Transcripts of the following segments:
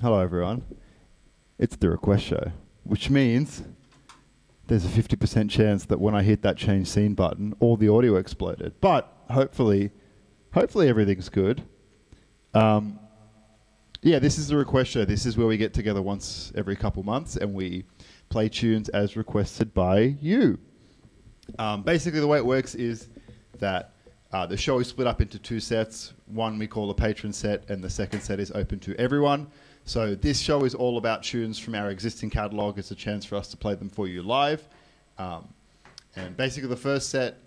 Hello, everyone. It's the request show, which means there's a 50% chance that when I hit that change scene button, all the audio exploded. But hopefully, hopefully everything's good. Um, yeah, this is the request show. This is where we get together once every couple months and we play tunes as requested by you. Um, basically, the way it works is that uh, the show is split up into two sets. One we call a patron set, and the second set is open to everyone. So this show is all about tunes from our existing catalog. It's a chance for us to play them for you live. Um, and basically, the first set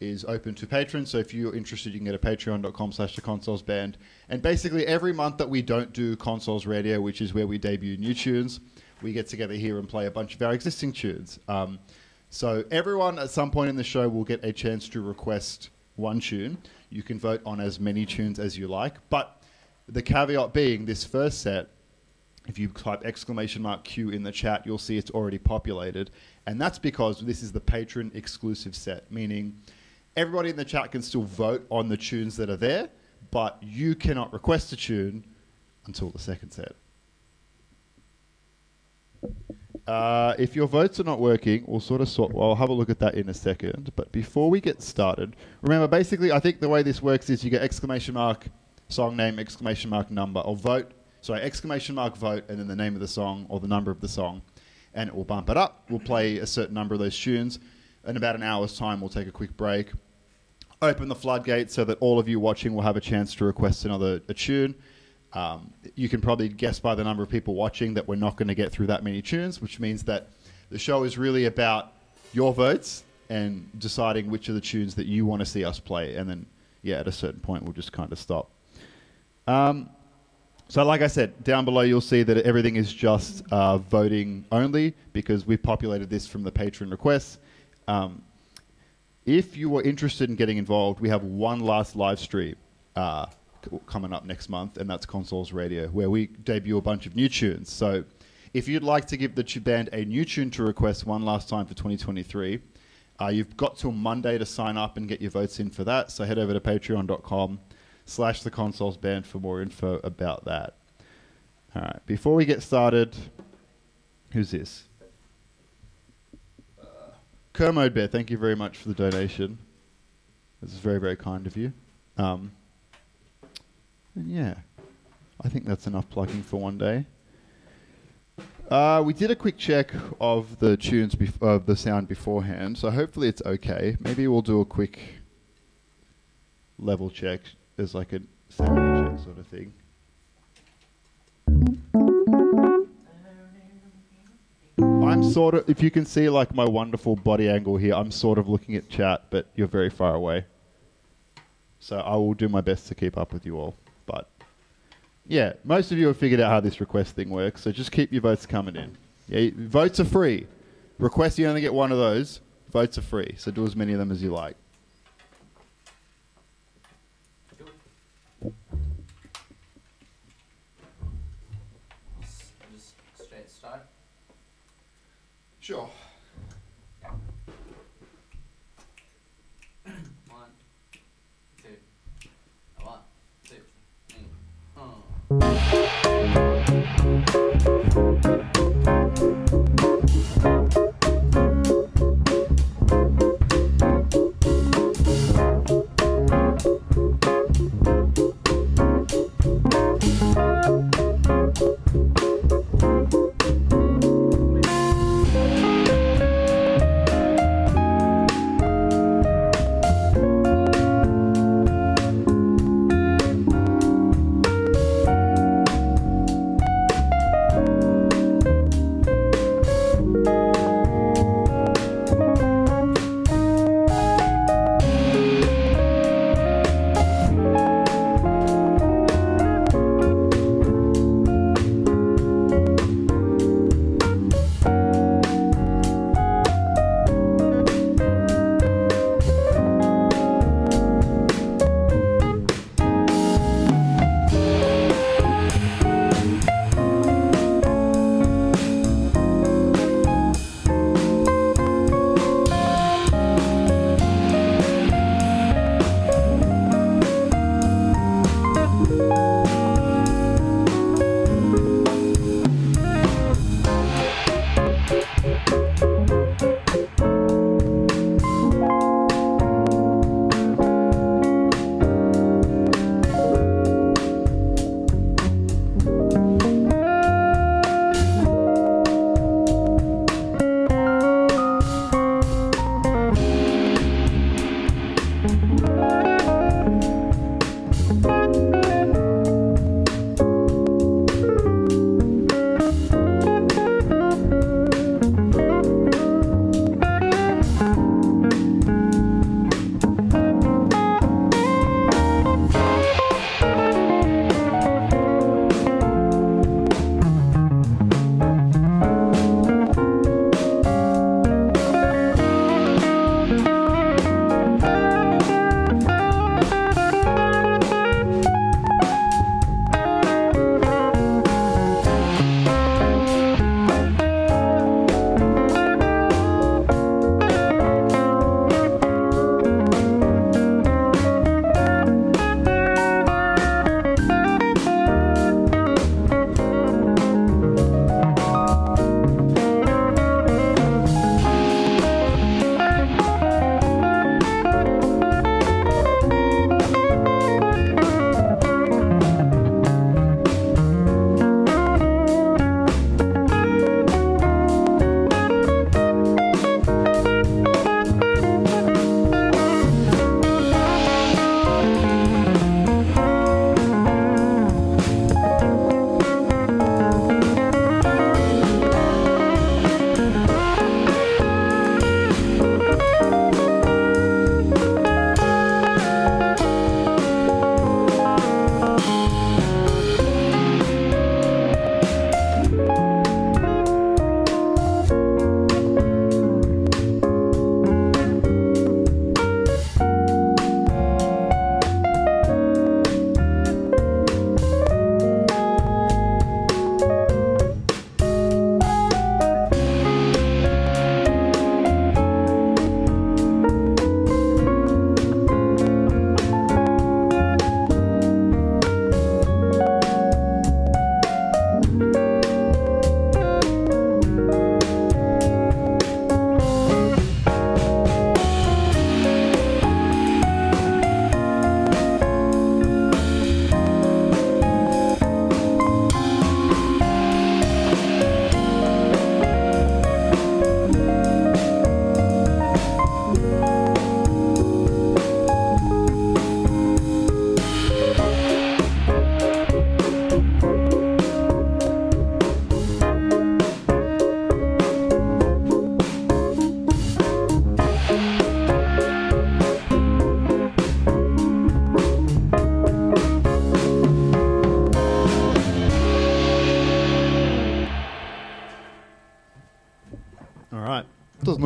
is open to patrons. So if you're interested, you can go to patreon.com slash the Consouls band. And basically, every month that we don't do Consouls radio, which is where we debut new tunes, we get together here and play a bunch of our existing tunes. Um, so everyone at some point in the show will get a chance to request one tune. You can vote on as many tunes as you like. But the caveat being, this first set if you type exclamation mark Q in the chat, you'll see it's already populated. And that's because this is the patron exclusive set, meaning everybody in the chat can still vote on the tunes that are there, but you cannot request a tune until the second set. Uh, if your votes are not working, we'll sort of sort. Well, I'll have a look at that in a second. But before we get started, remember, basically, I think the way this works is you get exclamation mark song name, exclamation mark number, or vote sorry, exclamation mark vote, and then the name of the song or the number of the song, and it will bump it up. We'll play a certain number of those tunes. In about an hour's time, we'll take a quick break, open the floodgates so that all of you watching will have a chance to request another tune. Um, you can probably guess by the number of people watching that we're not going to get through that many tunes, which means that the show is really about your votes and deciding which of the tunes that you want to see us play. And then, yeah, at a certain point, we'll just kind of stop. Um, so, like I said, down below you'll see that everything is just uh, voting only because we've populated this from the patron requests. Um, if you are interested in getting involved, we have one last live stream uh, coming up next month, and that's Consouls Radio, where we debut a bunch of new tunes. So, if you'd like to give the band a new tune to request one last time for 2023, uh, you've got till Monday to sign up and get your votes in for that. So, head over to patreon.com slash the Consouls band for more info about that. All right, before we get started, who's this? Kermode Bear, thank you very much for the donation. This is very, very kind of you. Um, and yeah, I think that's enough plugging for one day. Uh, we did a quick check of the tunes of the sound beforehand, so hopefully it's okay. Maybe we'll do a quick level check as like a check sort of thing. I'm sort of, if you can see like my wonderful body angle here, I'm sort of looking at chat, but you're very far away. So I will do my best to keep up with you all. But yeah, most of you have figured out how this request thing works, so just keep your votes coming in. Yeah, votes are free. Request you only get one of those. Votes are free, so do as many of them as you like. Start. Sure. One, two, one, two, three. Oh.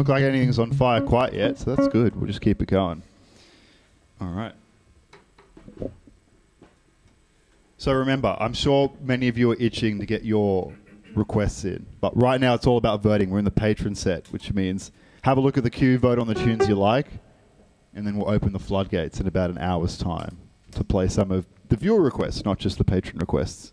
Look like anything's on fire quite yet, so that's good. We'll just keep it going. All right. So remember, I'm sure many of you are itching to get your requests in, but right now it's all about voting. We're in the patron set, which means have a look at the queue, vote on the tunes you like, and then we'll open the floodgates in about an hour's time to play some of the viewer requests, not just the patron requests.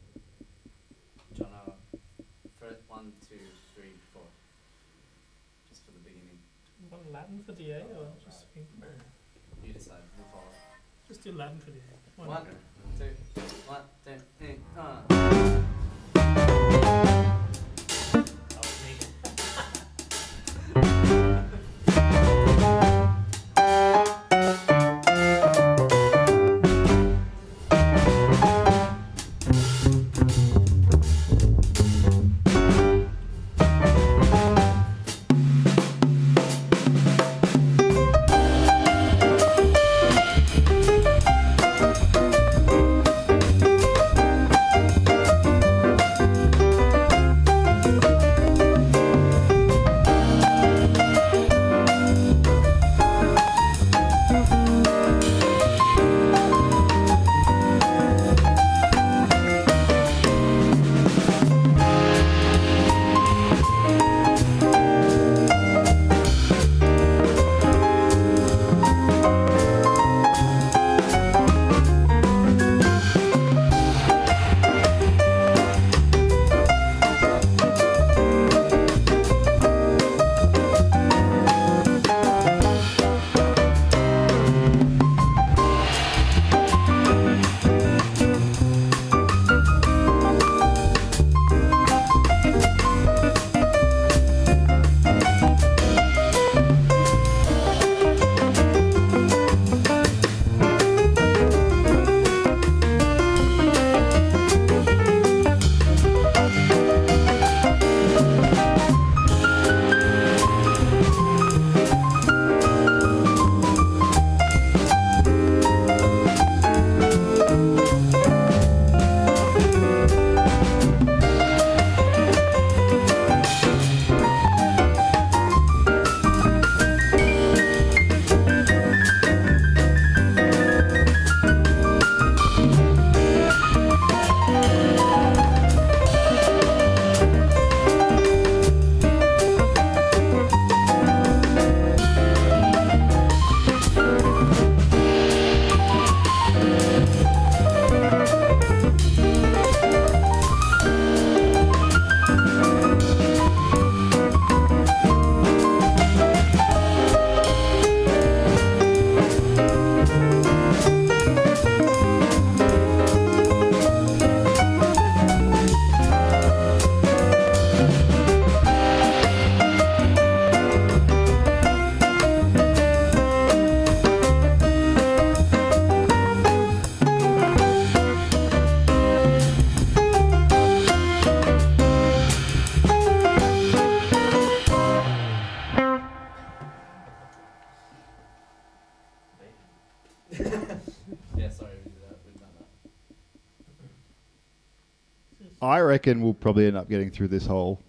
Reckon we'll probably end up getting through this whole.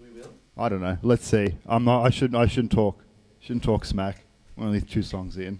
We will. I don't know. Let's see. I'm not. I shouldn't. I shouldn't talk. Shouldn't talk smack. We're only two songs in.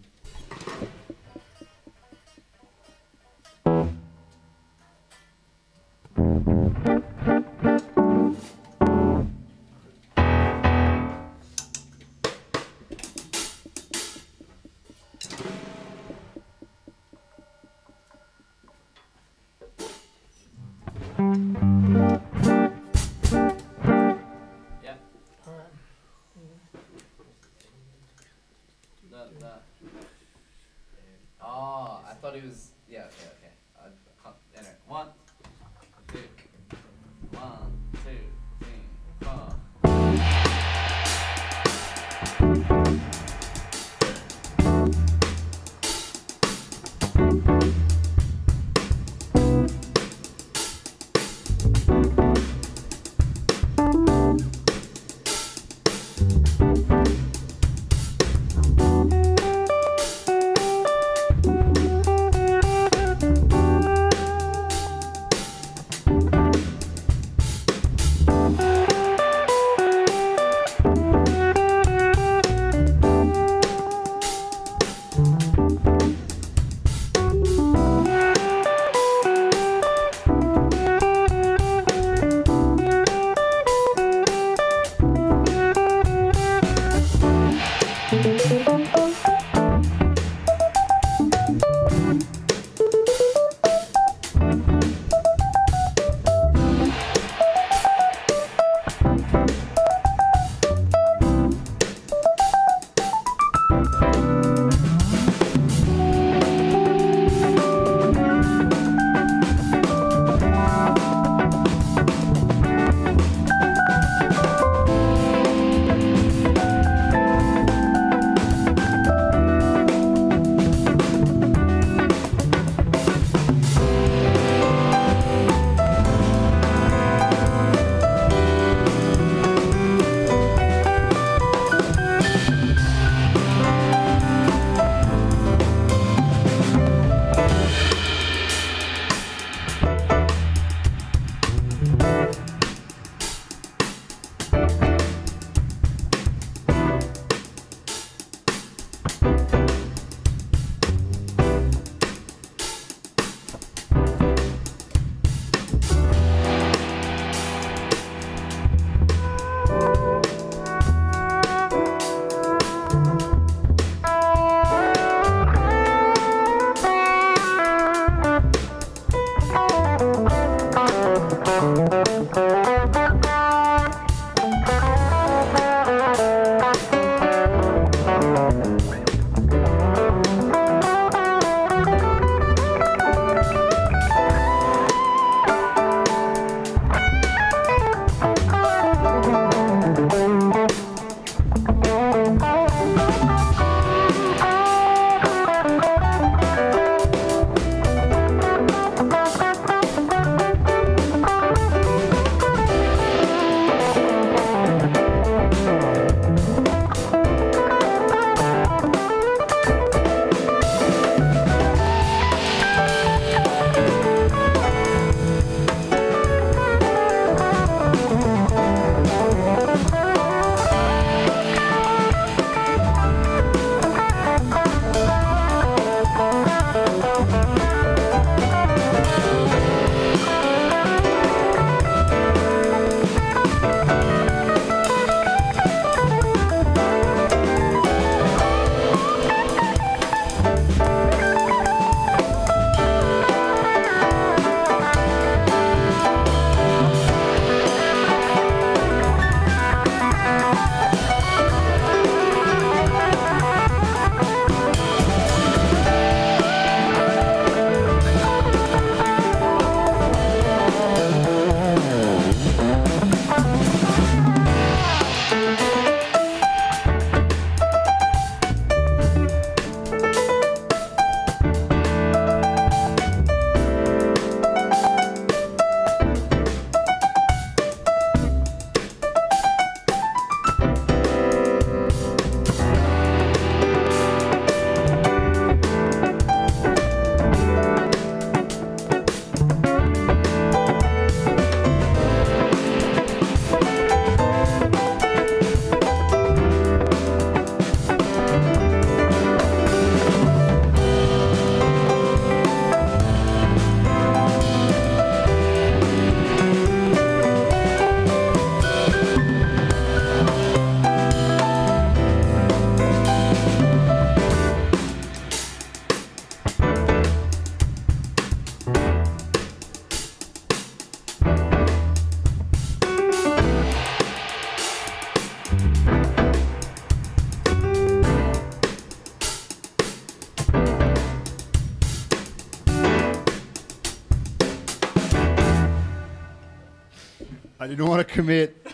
I didn't want to commit.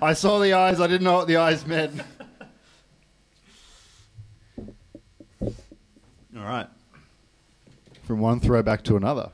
I saw the eyes. I didn't know what the eyes meant. All right. From one throwback to another.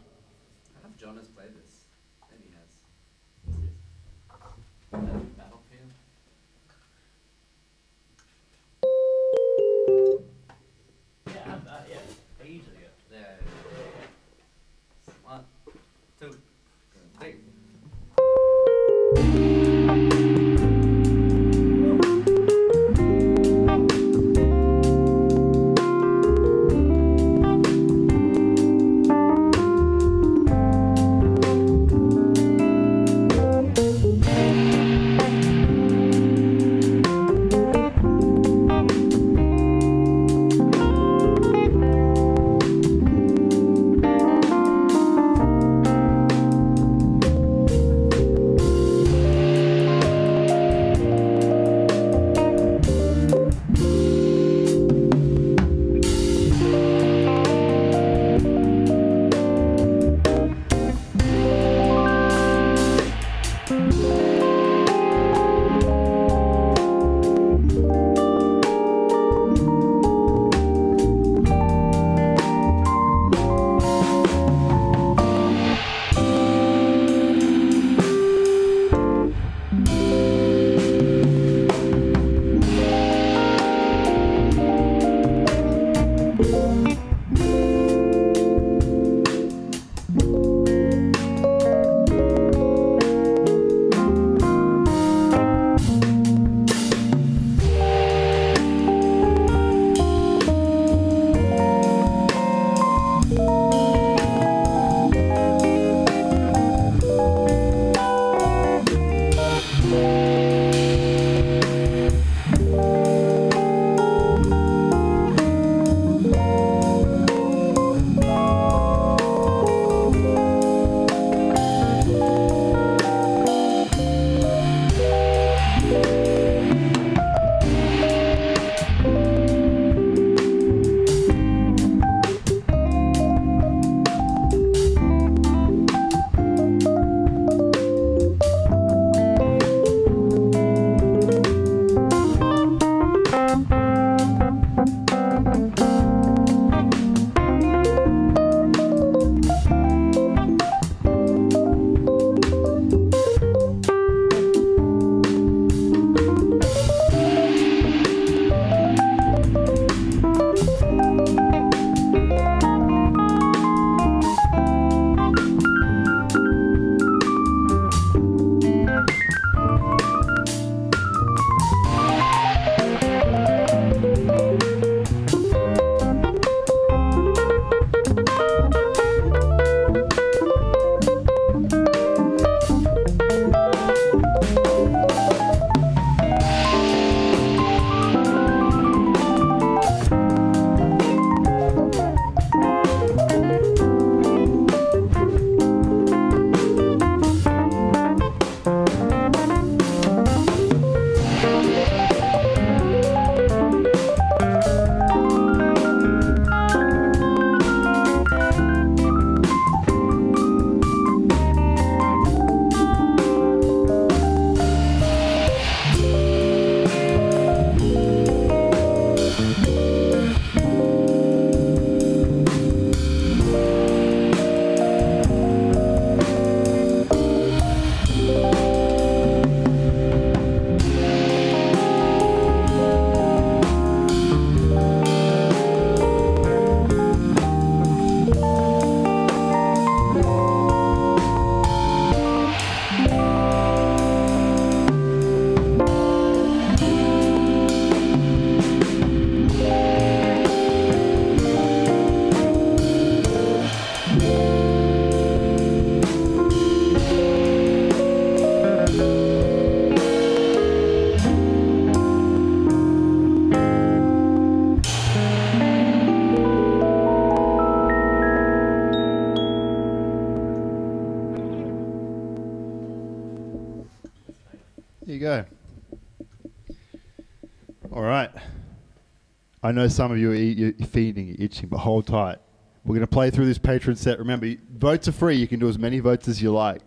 I know some of you are eat, you're feeding, itching, but hold tight. We're going to play through this patron set. Remember, votes are free. You can do as many votes as you like.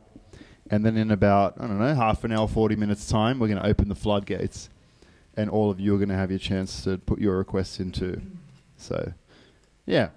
And then in about, I don't know, half an hour, 40 minutes' time, we're going to open the floodgates. And all of you are going to have your chance to put your requests into. So, yeah.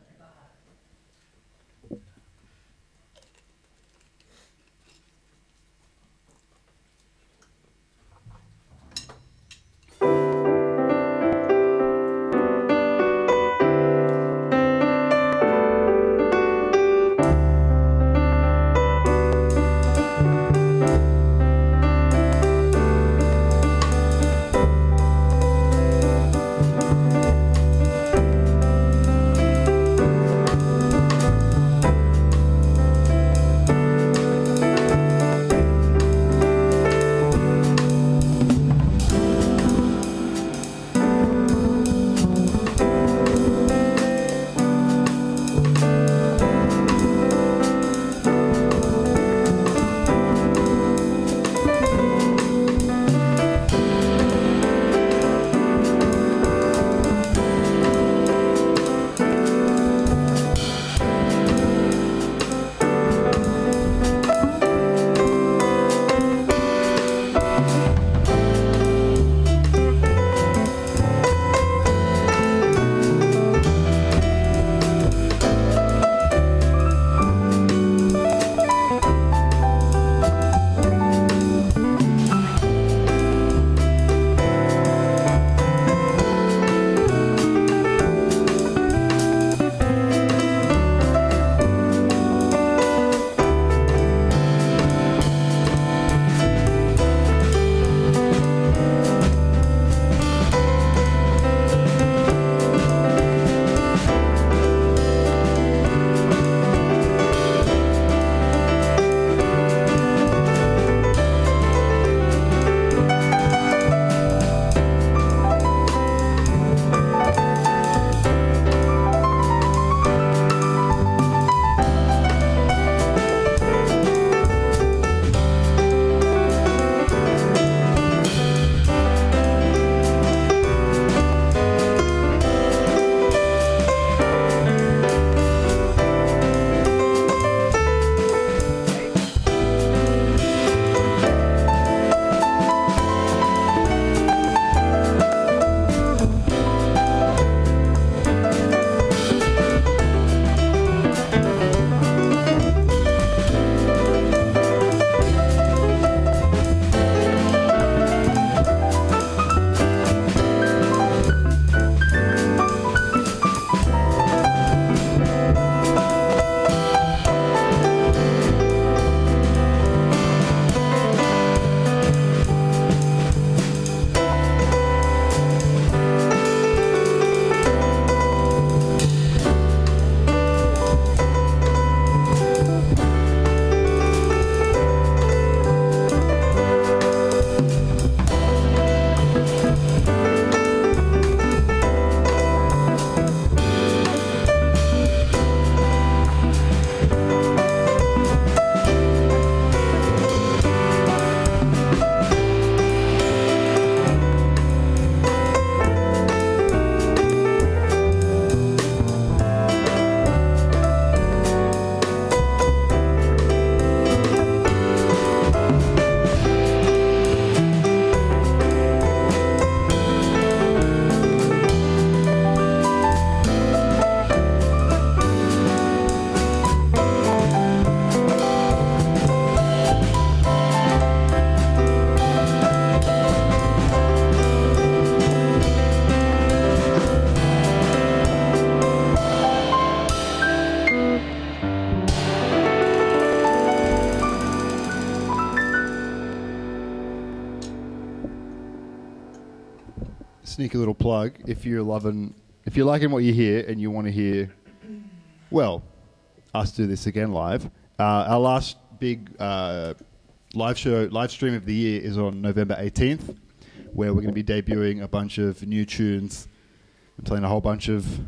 Sneaky little plug. If you're loving, if you're liking what you hear and you want to hear, well, us do this again live. Uh, our last big uh, live show, live stream of the year is on November 18th, where we're going to be debuting a bunch of new tunes and playing a whole bunch of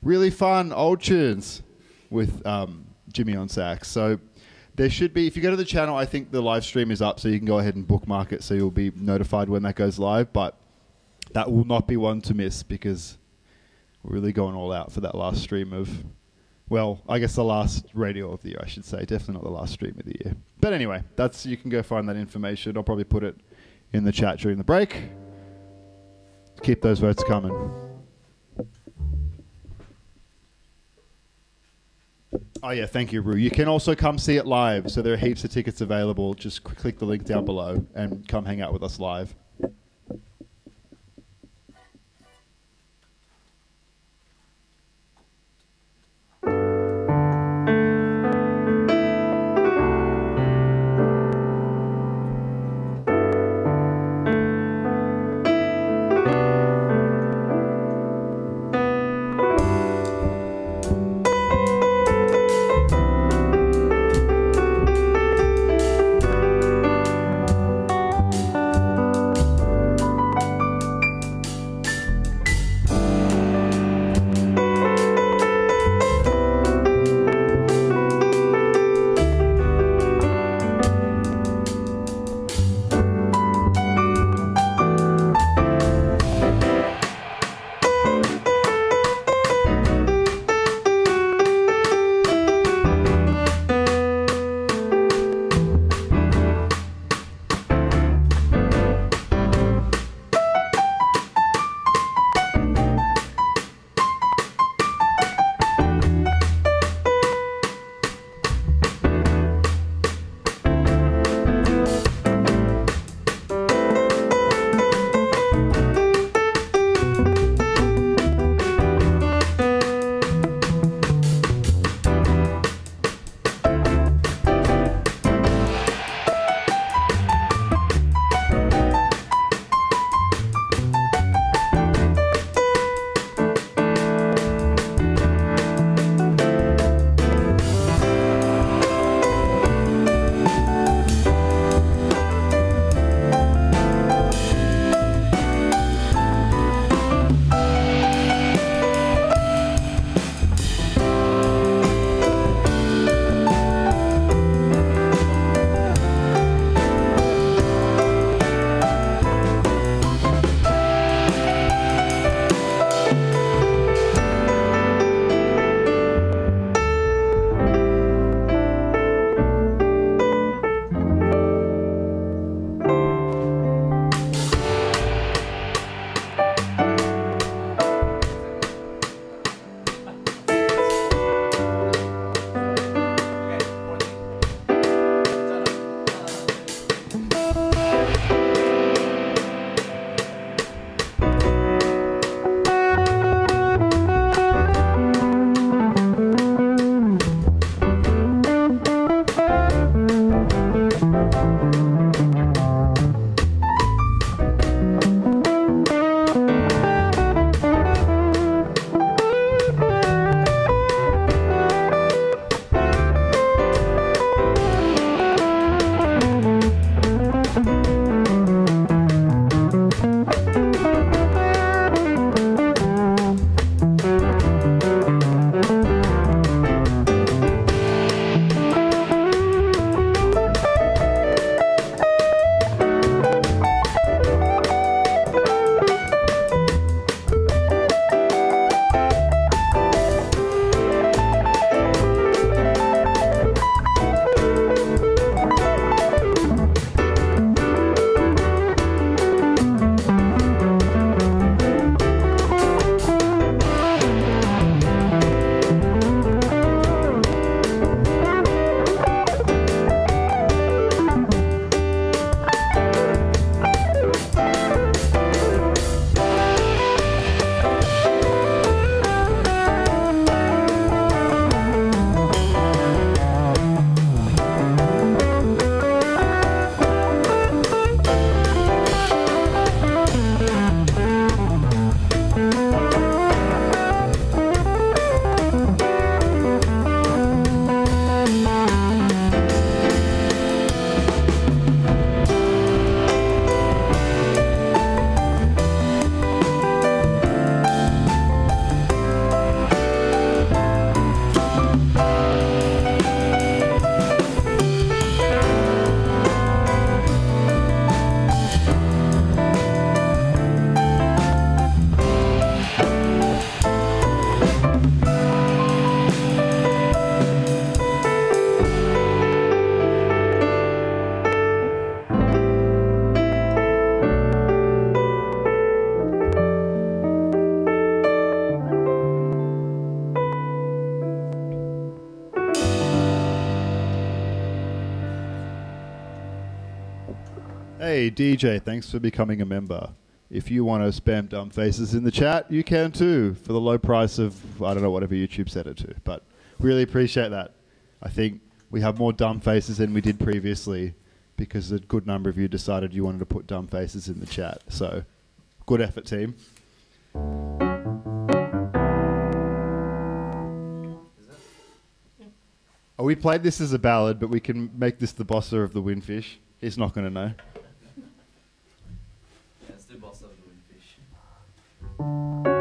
really fun old tunes with um, Jimmy on sax. So there should be, if you go to the channel, I think the live stream is up, so you can go ahead and bookmark it, so you'll be notified when that goes live. But that will not be one to miss because we're really going all out for that last stream of Well, I guess the last radio of the year, I should say. Definitely not the last stream of the year. But anyway, that's you can go find that information. I'll probably put it in the chat during the break. Keep those votes coming. Oh yeah, thank you, Rue. You can also come see it live. So there are heaps of tickets available. Just click the link down below and come hang out with us live. DJ, thanks for becoming a member. If you want to spam dumb faces in the chat, you can too for the low price of I don't know whatever YouTube set it to. But really appreciate that. I think we have more dumb faces than we did previously because a good number of you decided you wanted to put dumb faces in the chat. So good effort, team. Oh, we played this as a ballad, but we can make this the bossa of the windfish. He's not going to know. Yeah, let's do boss of the windfish. Sure.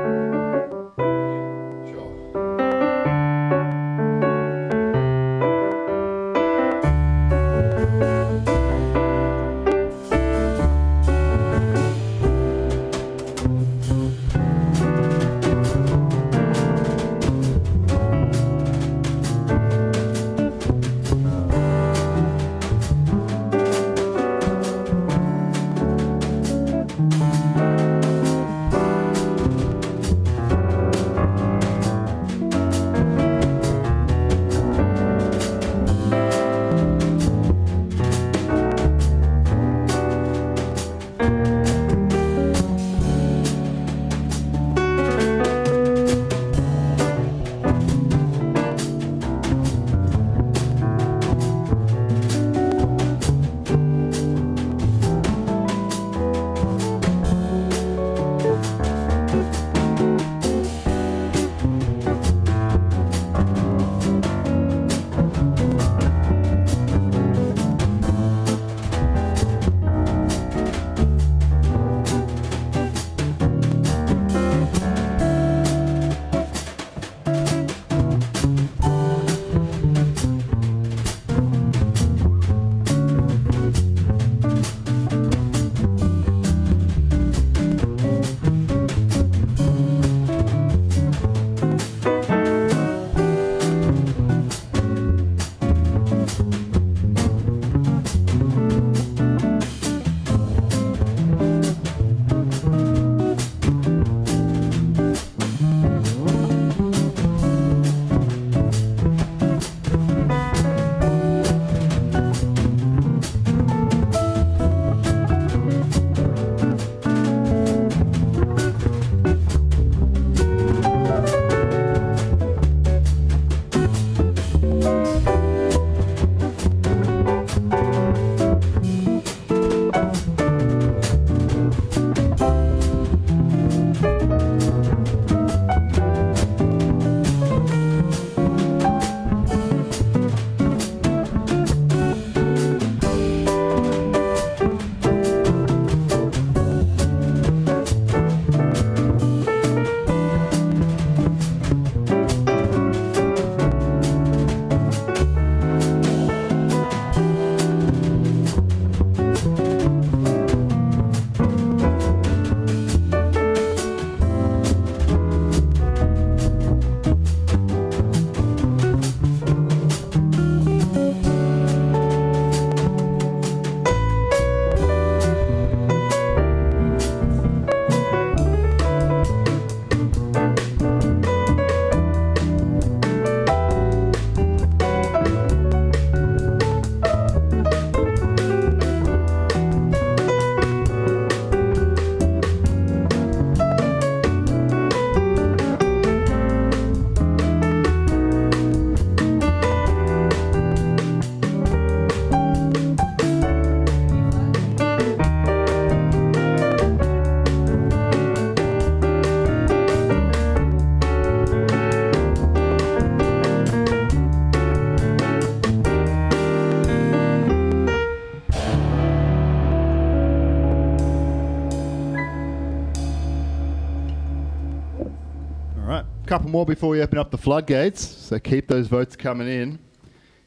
Couple more before we open up the floodgates. So keep those votes coming in.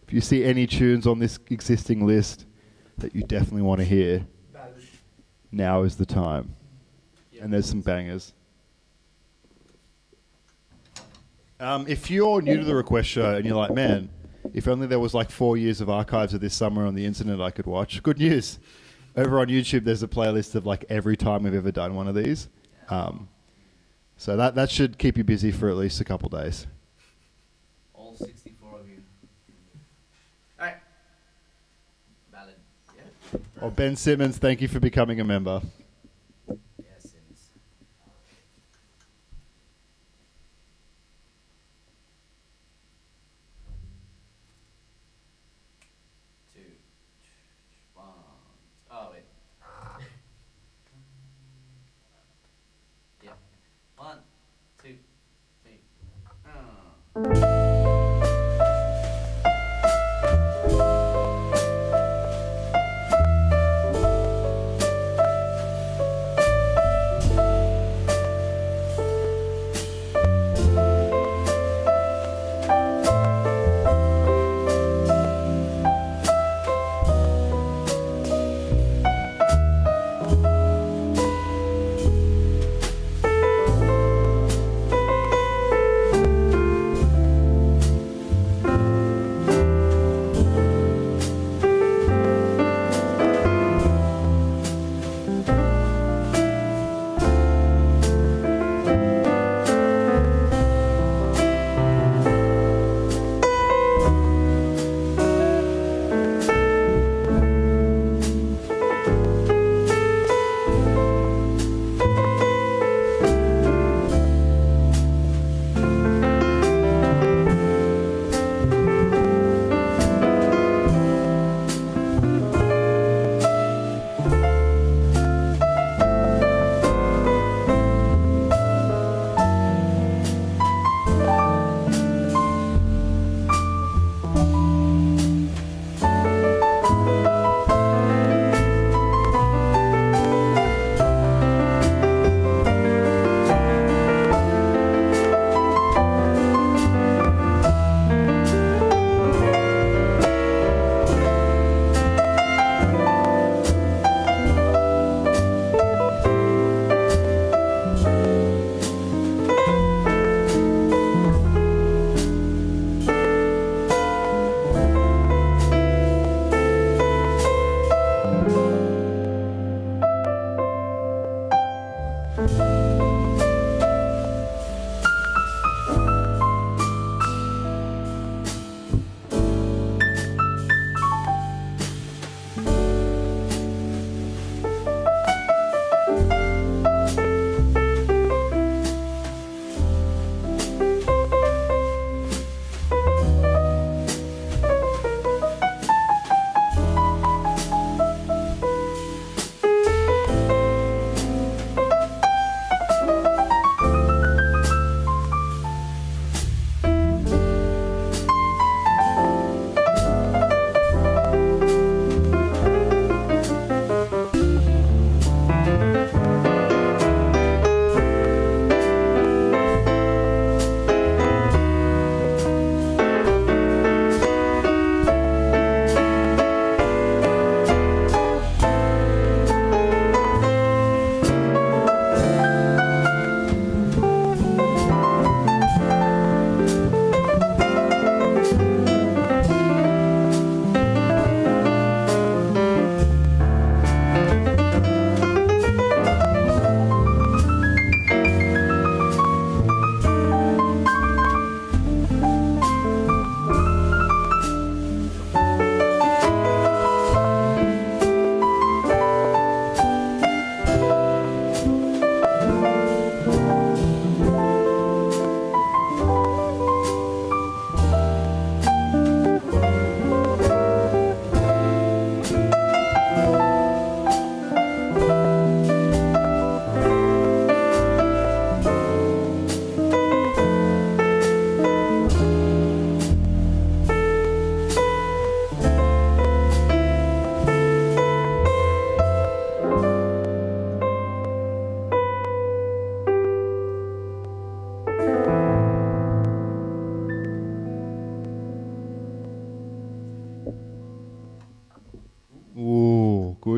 If you see any tunes on this existing list that you definitely want to hear, now is the time. And there's some bangers. Um, if you're new to the request show and you're like, man, if only there was like four years of archives of this summer on the internet I could watch, good news. Over on YouTube, there's a playlist of like every time we've ever done one of these. Um, so that, that should keep you busy for at least a couple days. All 64 of you. Alright. Ballad. Yeah? Or Ben Simmons, thank you for becoming a member. Yeah, Sims. Two. One. Oh, wait. yeah. One, two, three. Uh. Ooh,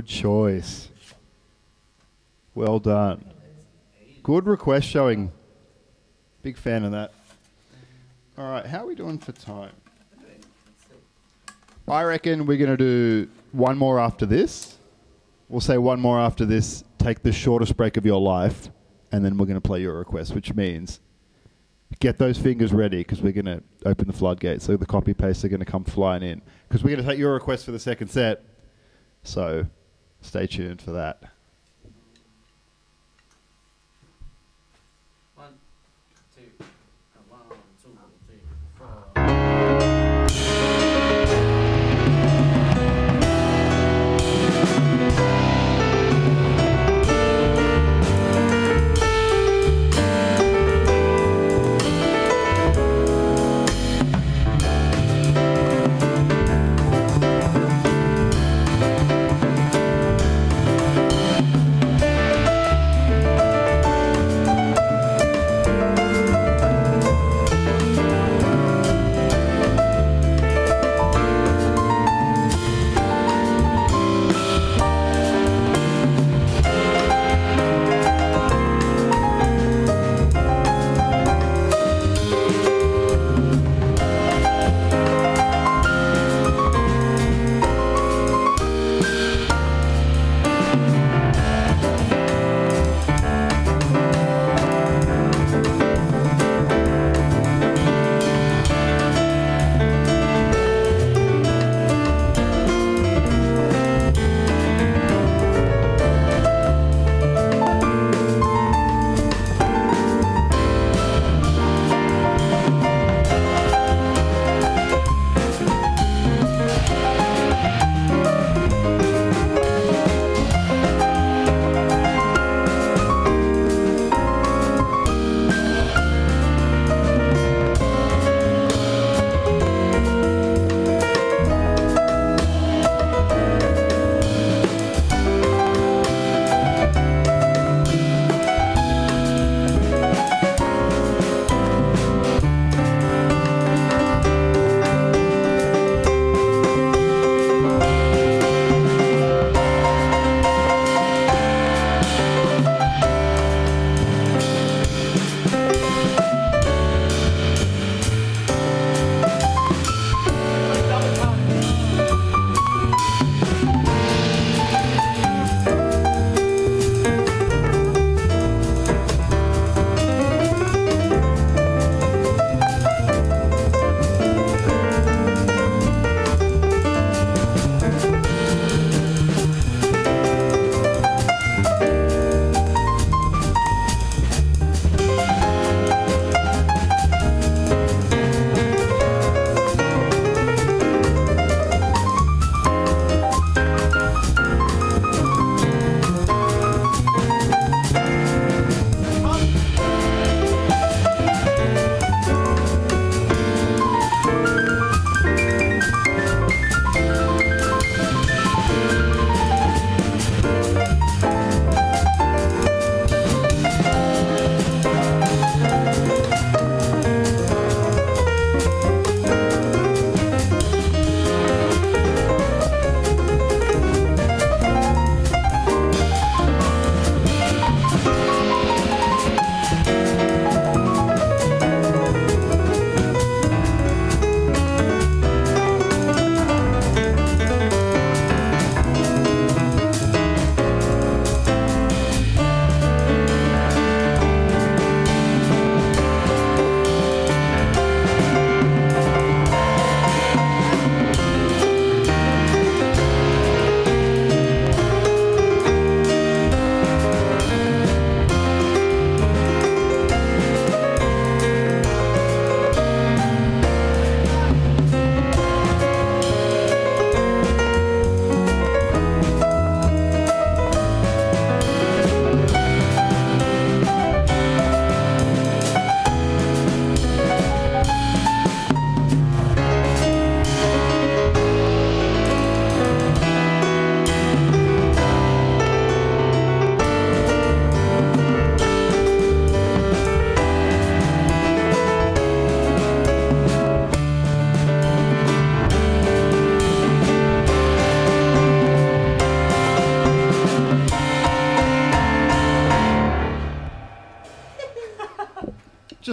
good choice. Well done. Good request showing. Big fan of that. All right, how are we doing for time? I reckon we're going to do one more after this. We'll say one more after this. Take the shortest break of your life, and then we're going to play your request, which means get those fingers ready because we're going to open the floodgates. So the copy pastes are going to come flying in because we're going to take your request for the second set. So Stay tuned for that.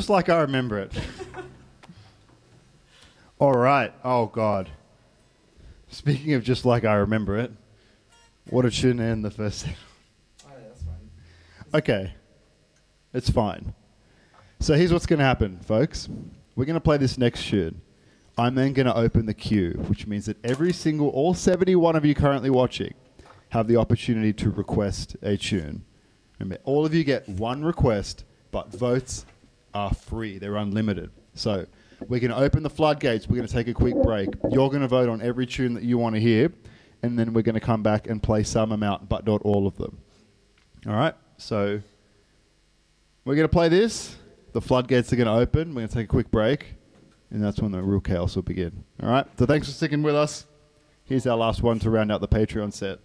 Just like I remember it. All right. Oh, God. Speaking of just like I remember it, what a tune in the first. Oh, yeah, that's fine. Okay. It's fine. So here's what's going to happen, folks. We're going to play this next tune. I'm then going to open the queue, which means that every single, all 71 of you currently watching, have the opportunity to request a tune. Remember, all of you get one request, but votes are free. They're unlimited. So we're going to open the floodgates. We're going to take a quick break. You're going to vote on every tune that you want to hear, and then we're going to come back and play some amount, but not all of them. All right. So we're going to play this. The floodgates are going to open. We're going to take a quick break, and that's when the real chaos will begin. All right. So thanks for sticking with us. Here's our last one to round out the Patreon set.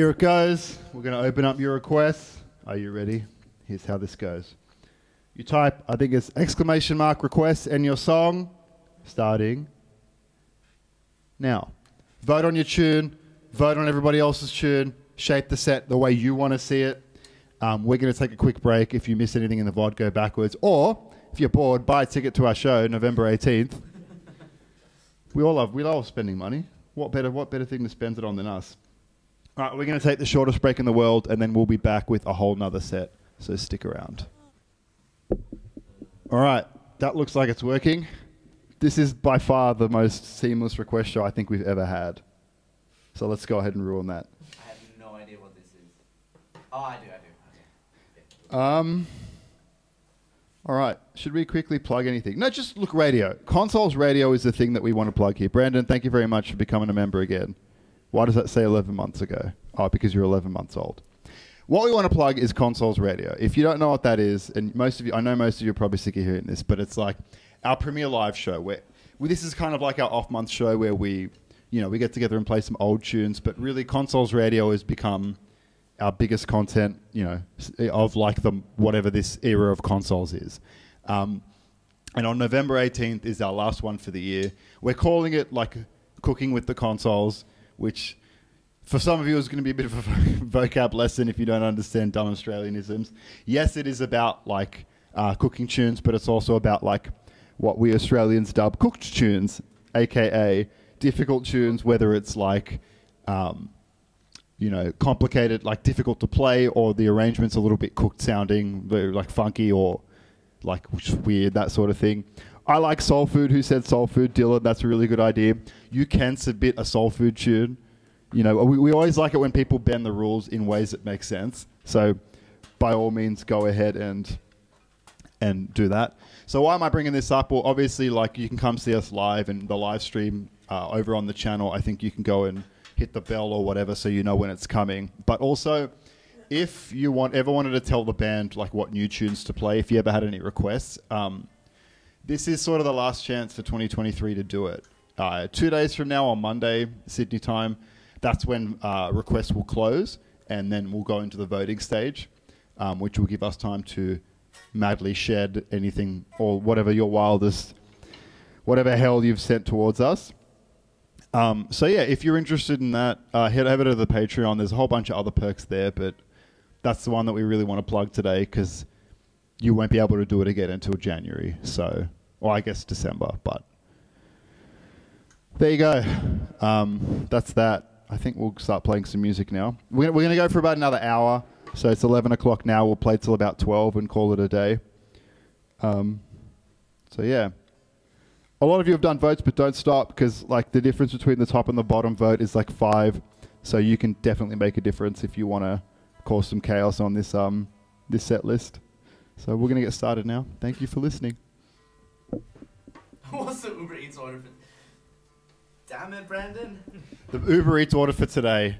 Here it goes. We're going to open up your requests. Are you ready? Here's how this goes. You type, I think it's exclamation mark requests and your song starting now. Vote on your tune, vote on everybody else's tune, shape the set the way you want to see it. Um, we're going to take a quick break. If you miss anything in the VOD, go backwards. Or if you're bored, buy a ticket to our show November 18th. we all love we love spending money. What better what better thing to spend it on than us? All right, we're going to take the shortest break in the world, and then we'll be back with a whole nother set. So stick around. All right, that looks like it's working. this is by far the most seamless request show I think we've ever had. So let's go ahead and ruin that. I have no idea what this is. Oh, I do, I do. Okay. Um. All right. Should we quickly plug anything? No, just look. Radio Consouls. Radio is the thing that we want to plug here. Brandon, thank you very much for becoming a member again. Why does that say 11 months ago? Oh, because you're 11 months old. What we want to plug is Consouls radio. If you don't know what that is, and most of you, I know most of you are probably sick of hearing this, but it's like our premiere live show where well, this is kind of like our off month show where we, you know, we get together and play some old tunes. But really, Consouls radio has become our biggest content, you know, of like the whatever this era of Consouls is. Um, and on November 18th is our last one for the year. We're calling it like cooking with the Consouls, which for some of you is going to be a bit of a vocab lesson if you don't understand dumb Australianisms. Yes, it is about like uh, cooking tunes, but it's also about like what we Australians dub cooked tunes, aka difficult tunes, whether it's like um, you know, complicated, like difficult to play, or the arrangement's a little bit cooked sounding, like funky or like weird, that sort of thing. I like soul food. Who said soul food? Dylan, that's a really good idea. You can submit a soul food tune. You know, we, we always like it when people bend the rules in ways that make sense. So, by all means, go ahead and and do that. So why am I bringing this up? Well, obviously, like you can come see us live and the live stream uh, over on the channel. I think you can go and hit the bell or whatever so you know when it's coming. But also, if you want ever wanted to tell the band like what new tunes to play, if you ever had any requests, um, this is sort of the last chance for 2023 to do it. Uh, two days from now, on Monday, Sydney time, that's when uh, requests will close, and then we'll go into the voting stage, um, which will give us time to madly shed anything or whatever your wildest, whatever hell you've sent towards us. Um, so yeah, if you're interested in that, uh, head over to the Patreon. There's a whole bunch of other perks there, but that's the one that we really want to plug today because you won't be able to do it again until January. So, or I guess December, but there you go. Um, that's that. I think we'll start playing some music now. We're, we're going to go for about another hour. So it's 11 o'clock now. We'll play till about 12 and call it a day. Um, so yeah. A lot of you have done votes, but don't stop because like the difference between the top and the bottom vote is like five. So you can definitely make a difference if you want to cause some chaos on this um this set list. So we're gonna get started now. Thank you for listening. What's the Uber Eats order for? Damn it, Brandon. The Uber Eats order for today.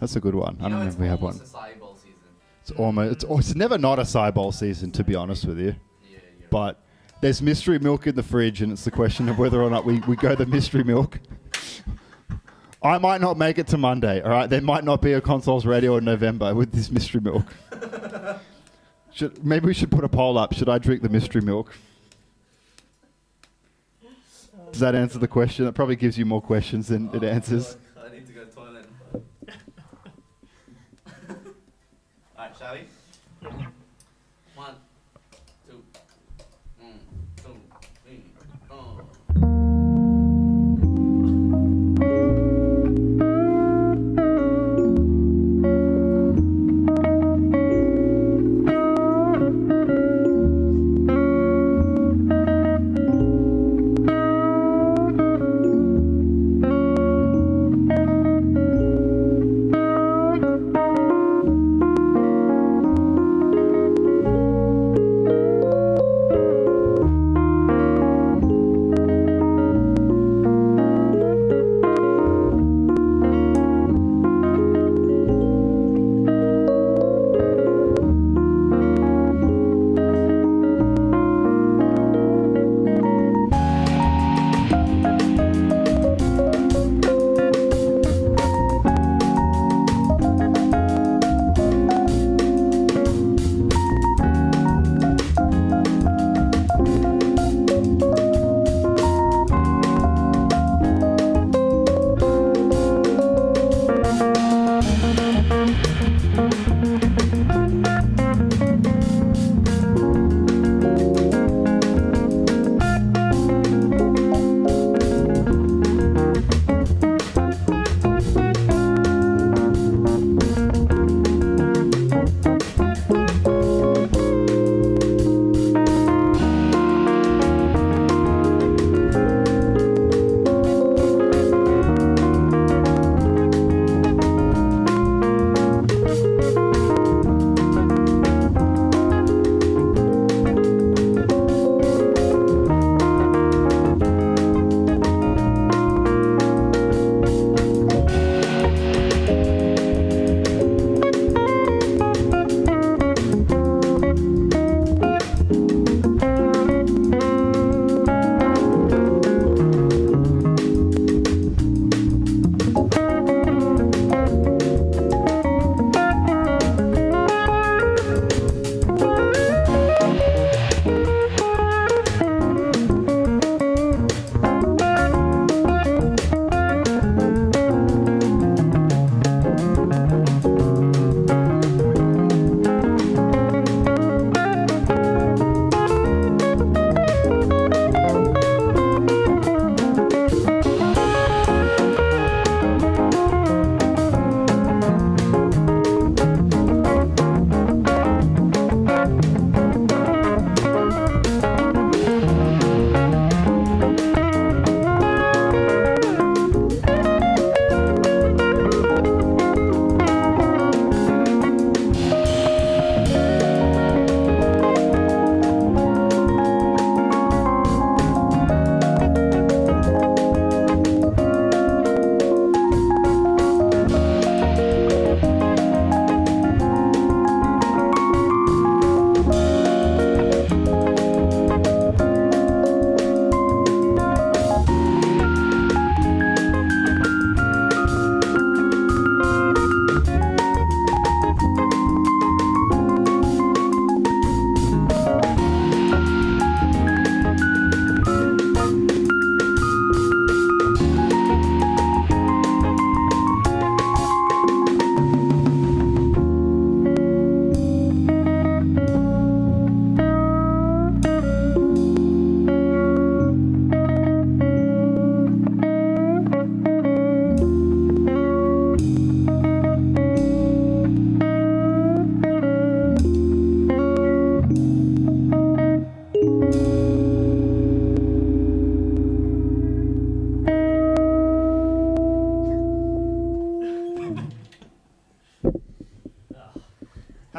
That's a good one. I don't know know if we have one. almost acai bowl season. It's almost it's, oh, it's never not a bowl season to be honest with you. Yeah, But there's mystery milk in the fridge, and it's the question of whether or not we, we go the mystery milk. I might not make it to Monday, all right? There might not be a Consouls radio in November with this mystery milk. should, maybe we should put a poll up. Should I drink the mystery milk? Does that answer the question? It probably gives you more questions than it Oh, answers. fuck, I need to go to the toilet. Alright, shall we? One, two, mm, two, three, oh.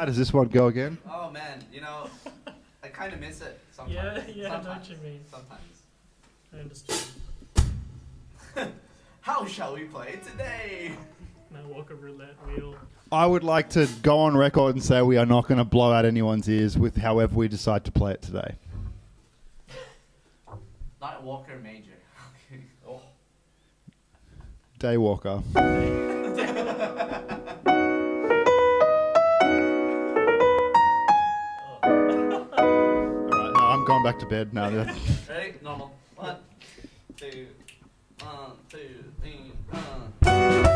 Does this one go again? Oh man, you know, I kind of miss it sometimes. Yeah, yeah, I know what you mean. Sometimes. I understand. How shall we play today? Now walk a roulette wheel. I would like to go on record and say we are not going to blow out anyone's ears with however we decide to play it today. Night Walker Major. Okay. Oh. Daywalker. Oh. Going back to bed now. Ready? Normal. One, two, one, two, three, uh.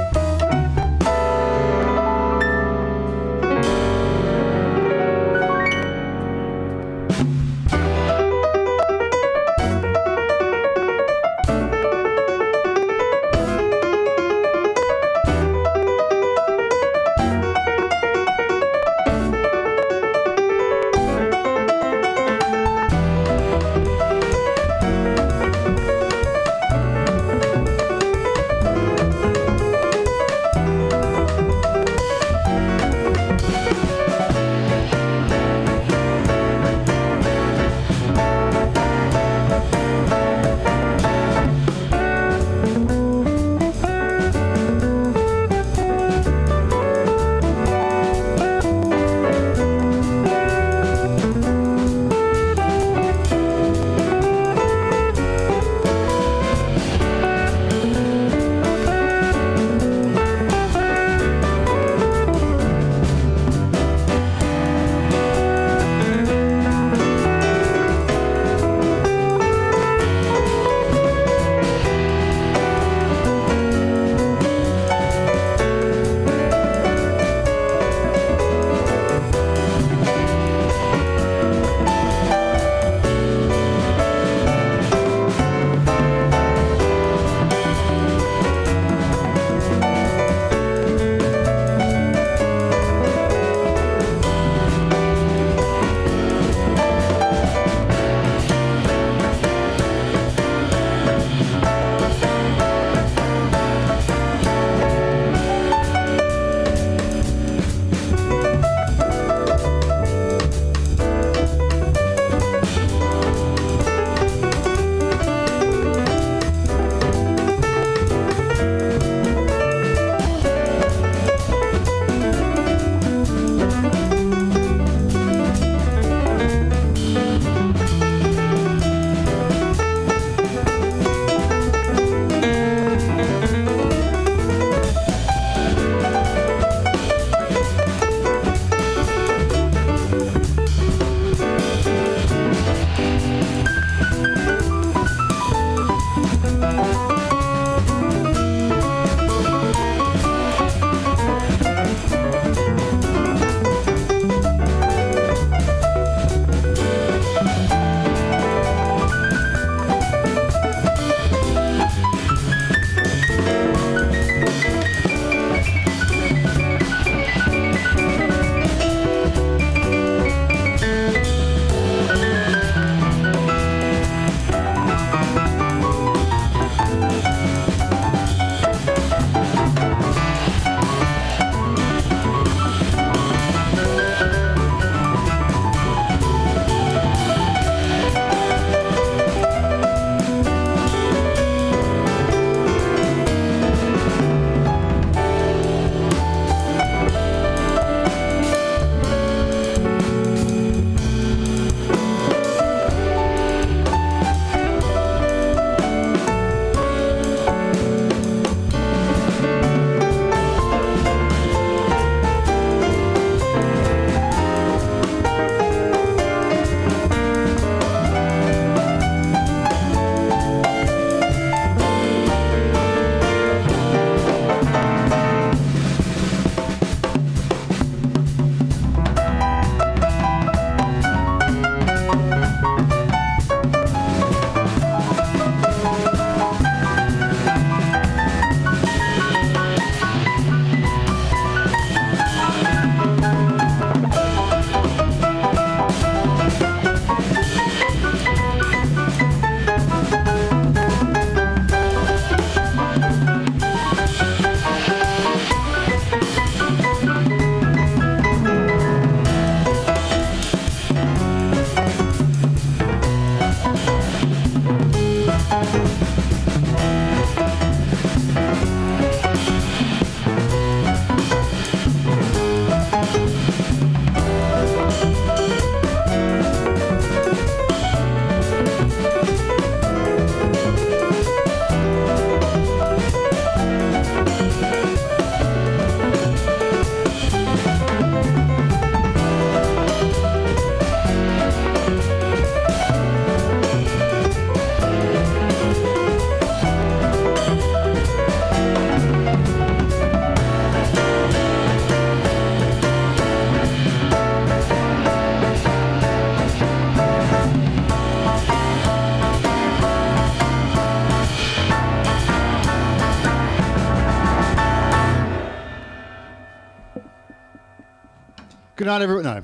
Good night, everyone. No,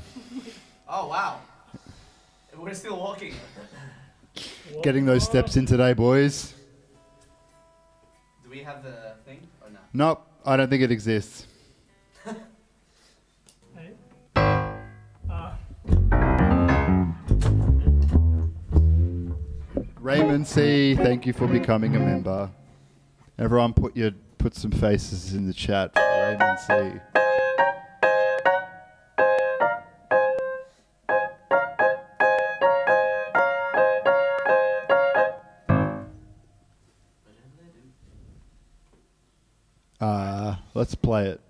Oh wow. We're still walking. getting those steps in today, boys. Do we have the thing or not? Nope, I don't think it exists. Hey. Uh, Raymond C, thank you for becoming a member. Everyone, put your put some faces in the chat for Raymond C. let's play it.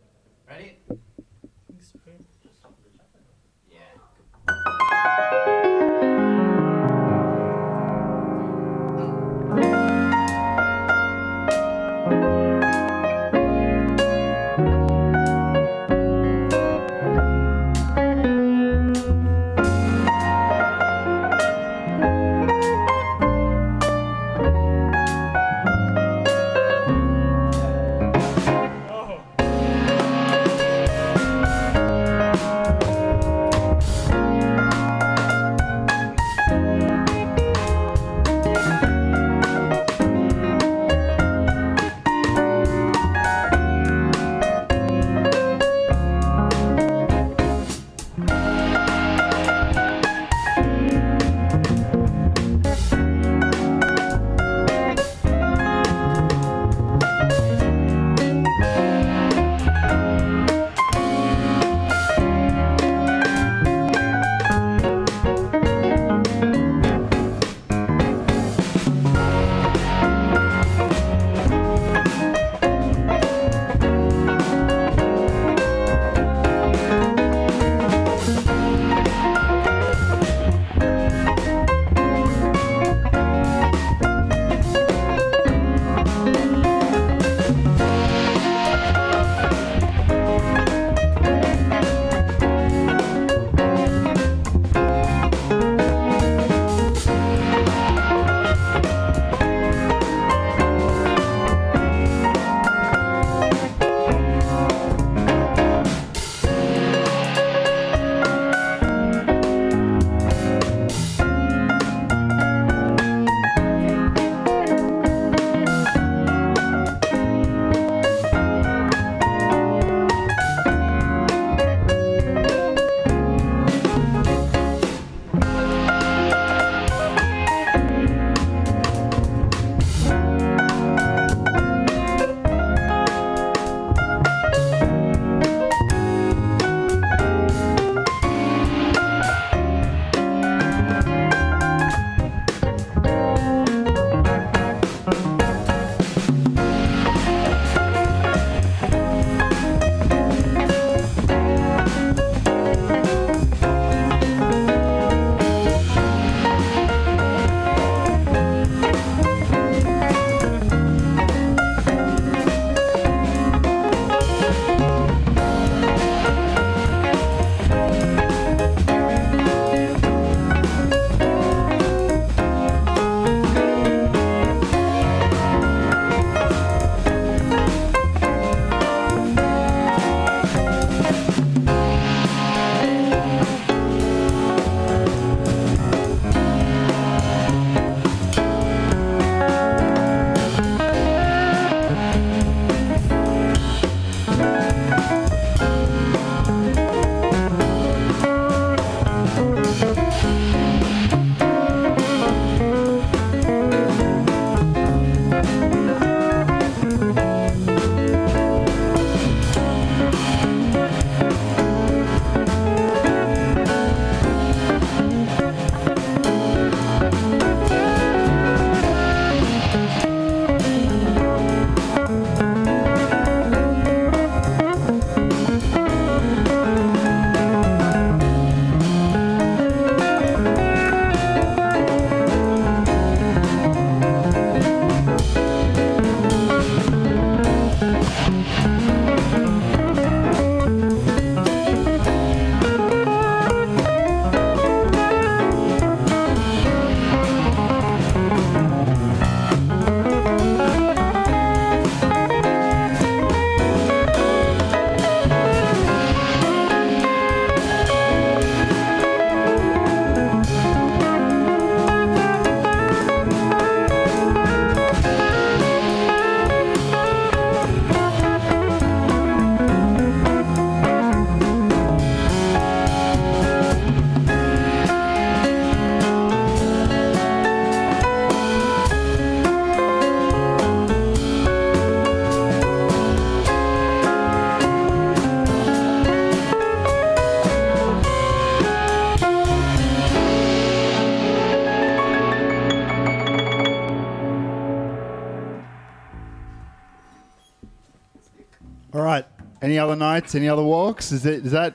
Any other nights? Any other walks? Is it? Is that?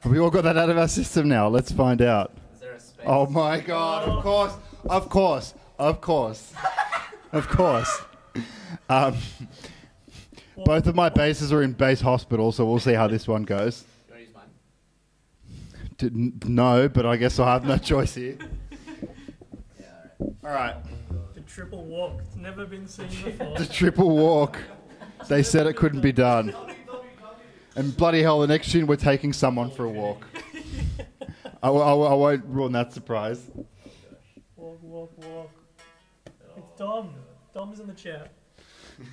Have we all got that out of our system now? Let's find out. Is there a space? Oh my god! Of course, of course, of course, of course. Um, both of my bases are in base hospital, so we'll see how this one goes. You want to use mine? D- n- no, but I guess I'll have no choice here. Yeah, alright. All right. The triple walk. It's never been seen before. The triple walk. They said it couldn't be done. And bloody hell, the next tune we're taking someone for a walk. I, w- I w- I won't ruin that surprise. walk, walk, walk. It's Dom. Dom's in the chat.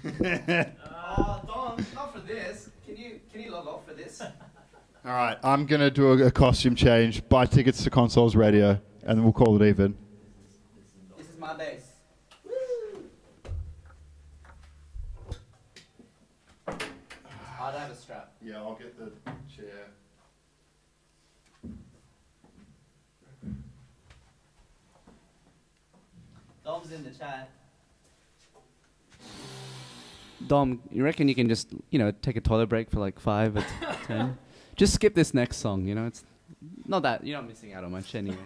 Uh, Dom, not for this. Can you can you log off for this? All right, I'm gonna do a, a costume change, buy tickets to Consouls Radio, and then we'll call it even. This is my base. I'd have a strap. Yeah, I'll get the chair. Dom's in the chat. Dom, you reckon you can just, you know, take a toilet break for like five or ten? Just skip this next song, you know, it's not that, you're not missing out on much anyway.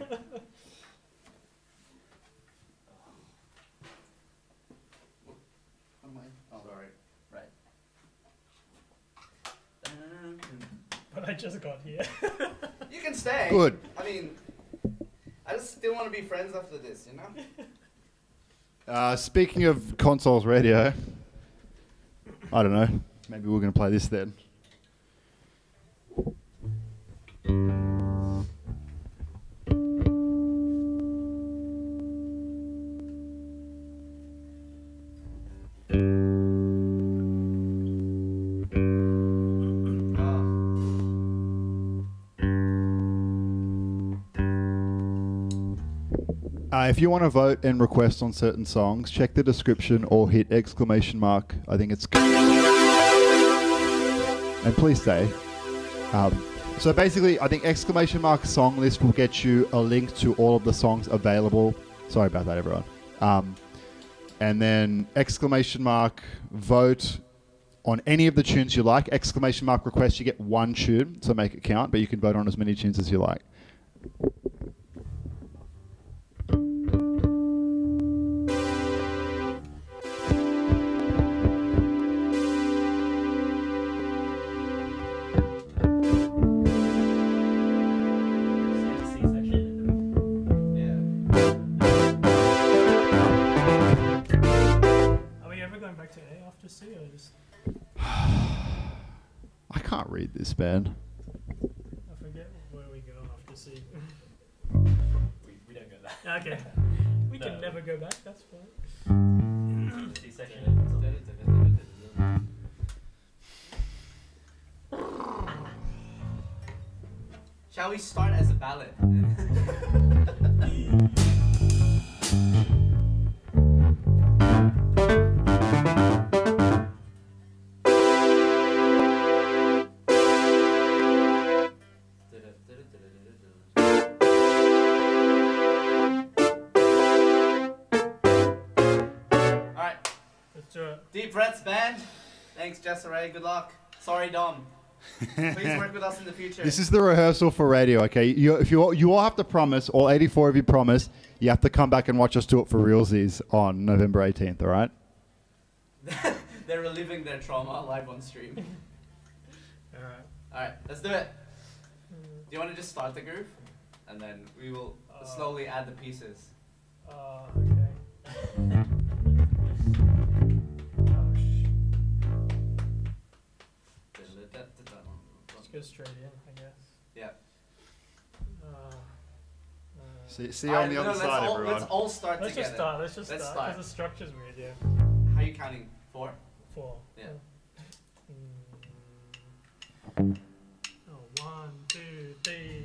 Oh, sorry. Right. But I just got here. You can stay. Good. I mean, I just still want to be friends after this, you know? Uh, speaking of Consouls Radio, I don't know. Maybe we're gonna play this then. If you want to vote and request on certain songs, check the description or hit exclamation mark. I think it's. And please stay. Um, so basically, I think exclamation mark song list will get you a link to all of the songs available. Sorry about that, everyone. Um, and then exclamation mark vote on any of the tunes you like. Exclamation mark request, you get one tune, so make it count, but you can vote on as many tunes as you like. Band. Thanks, Jessaray. Good luck. Sorry, Dom. Please work with us in the future. This is the rehearsal for radio, okay? You, if you, all- you all have to promise, all 84 of you promise, you have to come back and watch us do it for realsies on November 18th, all right? They're reliving their trauma live on stream. Alright. Alright, let's do it. Do you want to just start the groove? And then we will Uh, slowly add the pieces. Uh, okay. Let's go straight in, I guess. Yeah. Uh, uh, See, see Alright, on the no, other let's side, all, everyone. Let's all start let's together. just start. Let's just Let's start. start. Because the structure's weird, yeah. How are you counting? Four? Four. Yeah. Mm. Oh, one, two, three,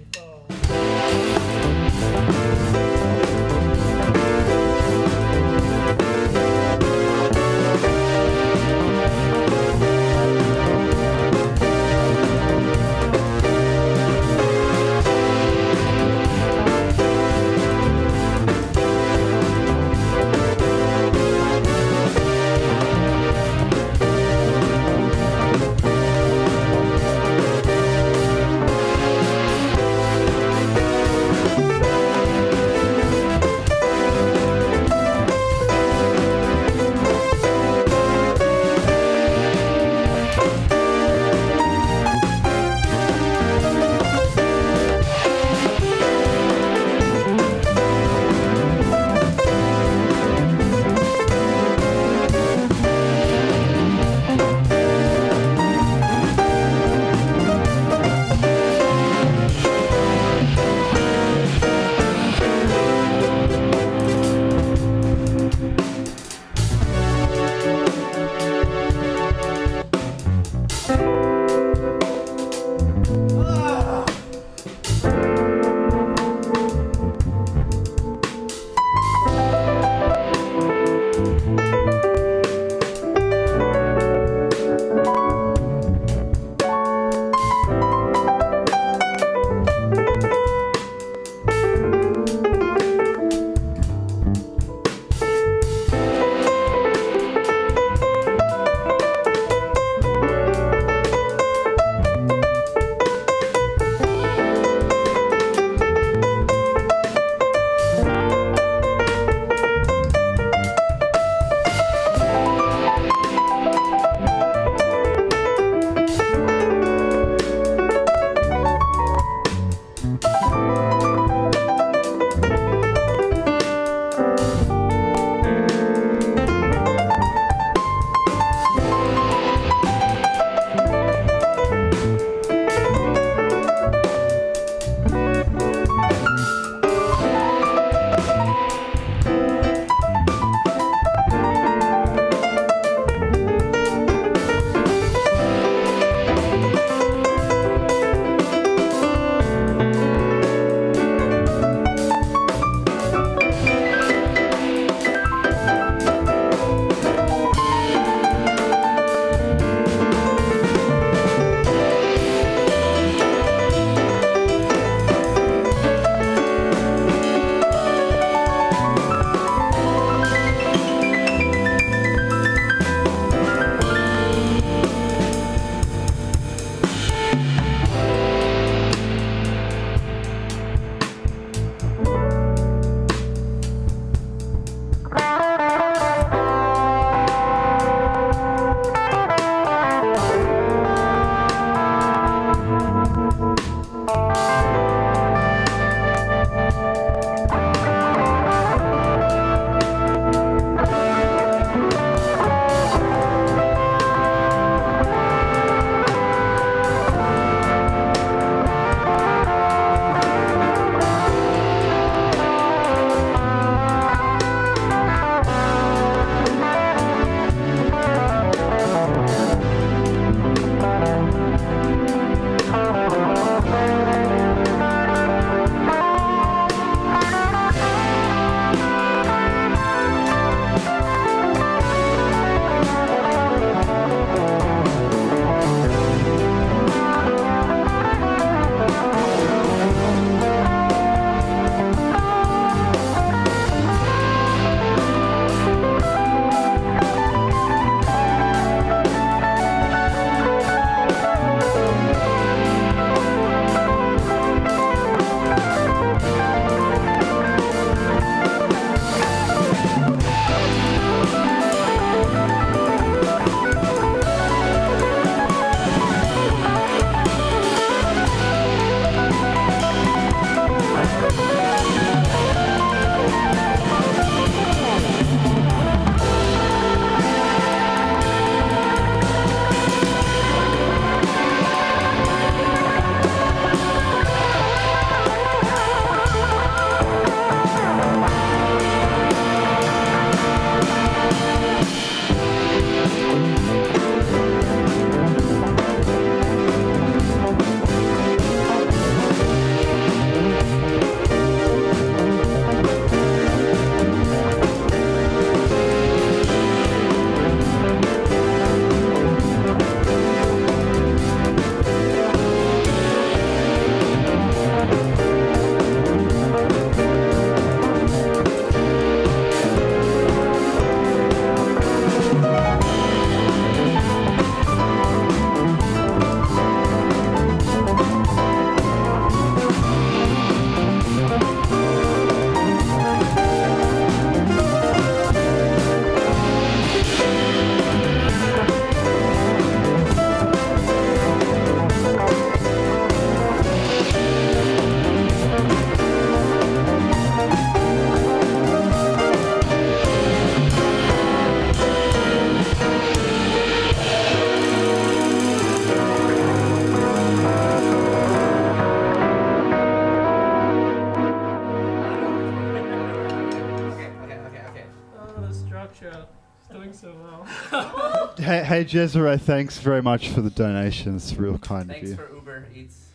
Hey, hey Jezero, thanks very much for the donation. It's real kind Thanks of you. Thanks for Uber Eats.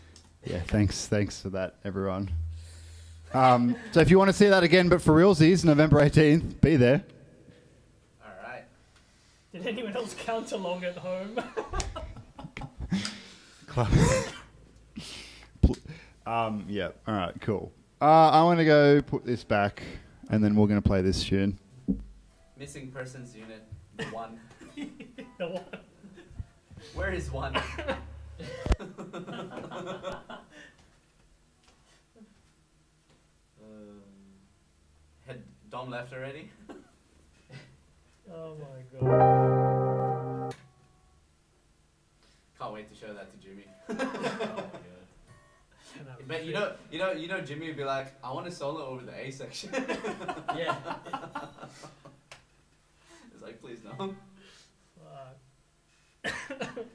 Yeah, thanks, thanks for that, everyone. Um, so if you want to see that again, but for realsies, November 18th, be there. All right. Did anyone else count along at home? Club. Um, yeah, all right, cool. Uh, I want to go put this back, and then we're going to play this tune. Missing persons unit one. The one- Where is one? um, had Dom left already? oh my god. Can't wait to show that to Jimmy. Oh my god. But you know, you know, you know, Jimmy would be like, "I want to solo over the A section." Yeah. it's like, please no. Fuck. What?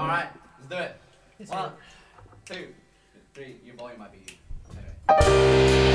All right, let's do it. One, two, three. Your volume might be. Anyway.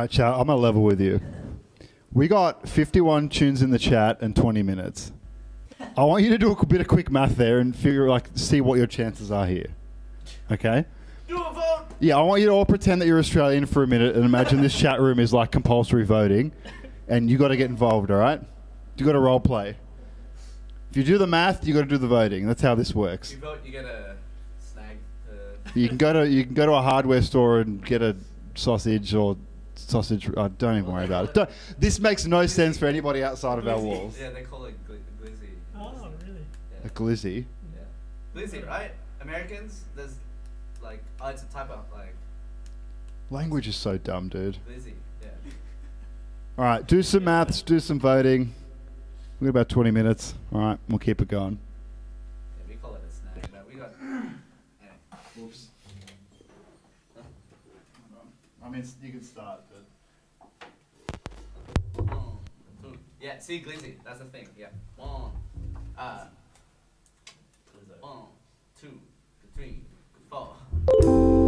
Right, chat. I'm gonna level with you. We got 51 tunes in the chat and 20 minutes. I want you to do a bit of quick math there and figure like see what your chances are here. Okay? Do a vote. Yeah, I want you to all pretend that you're Australian for a minute and imagine this chat room is like compulsory voting, and you got to get involved. All right? You got to role play. If you do the math, you got to do the voting. That's how this works. You vote, you get a snag. Uh, You can go to you can go to a hardware store and get a sausage or sausage. Uh, don't even worry about it. Don't, this makes no sense for anybody outside of our walls. Yeah, they call it gl- glizzy. Oh, really? A glizzy. yeah. Glizzy, right? Americans, there's like, oh, it's a type of like Language is so dumb, dude. glizzy. Yeah. All right, do some maths, do some voting. We've got about 20 minutes. All right, we'll keep it going. Yeah, we call it a snag, but we got. Anyway. Oops. I mean, you can start, but. One, two. Yeah, see, glizzy. That's the thing. Yeah. One. Uh. One, two, three, four.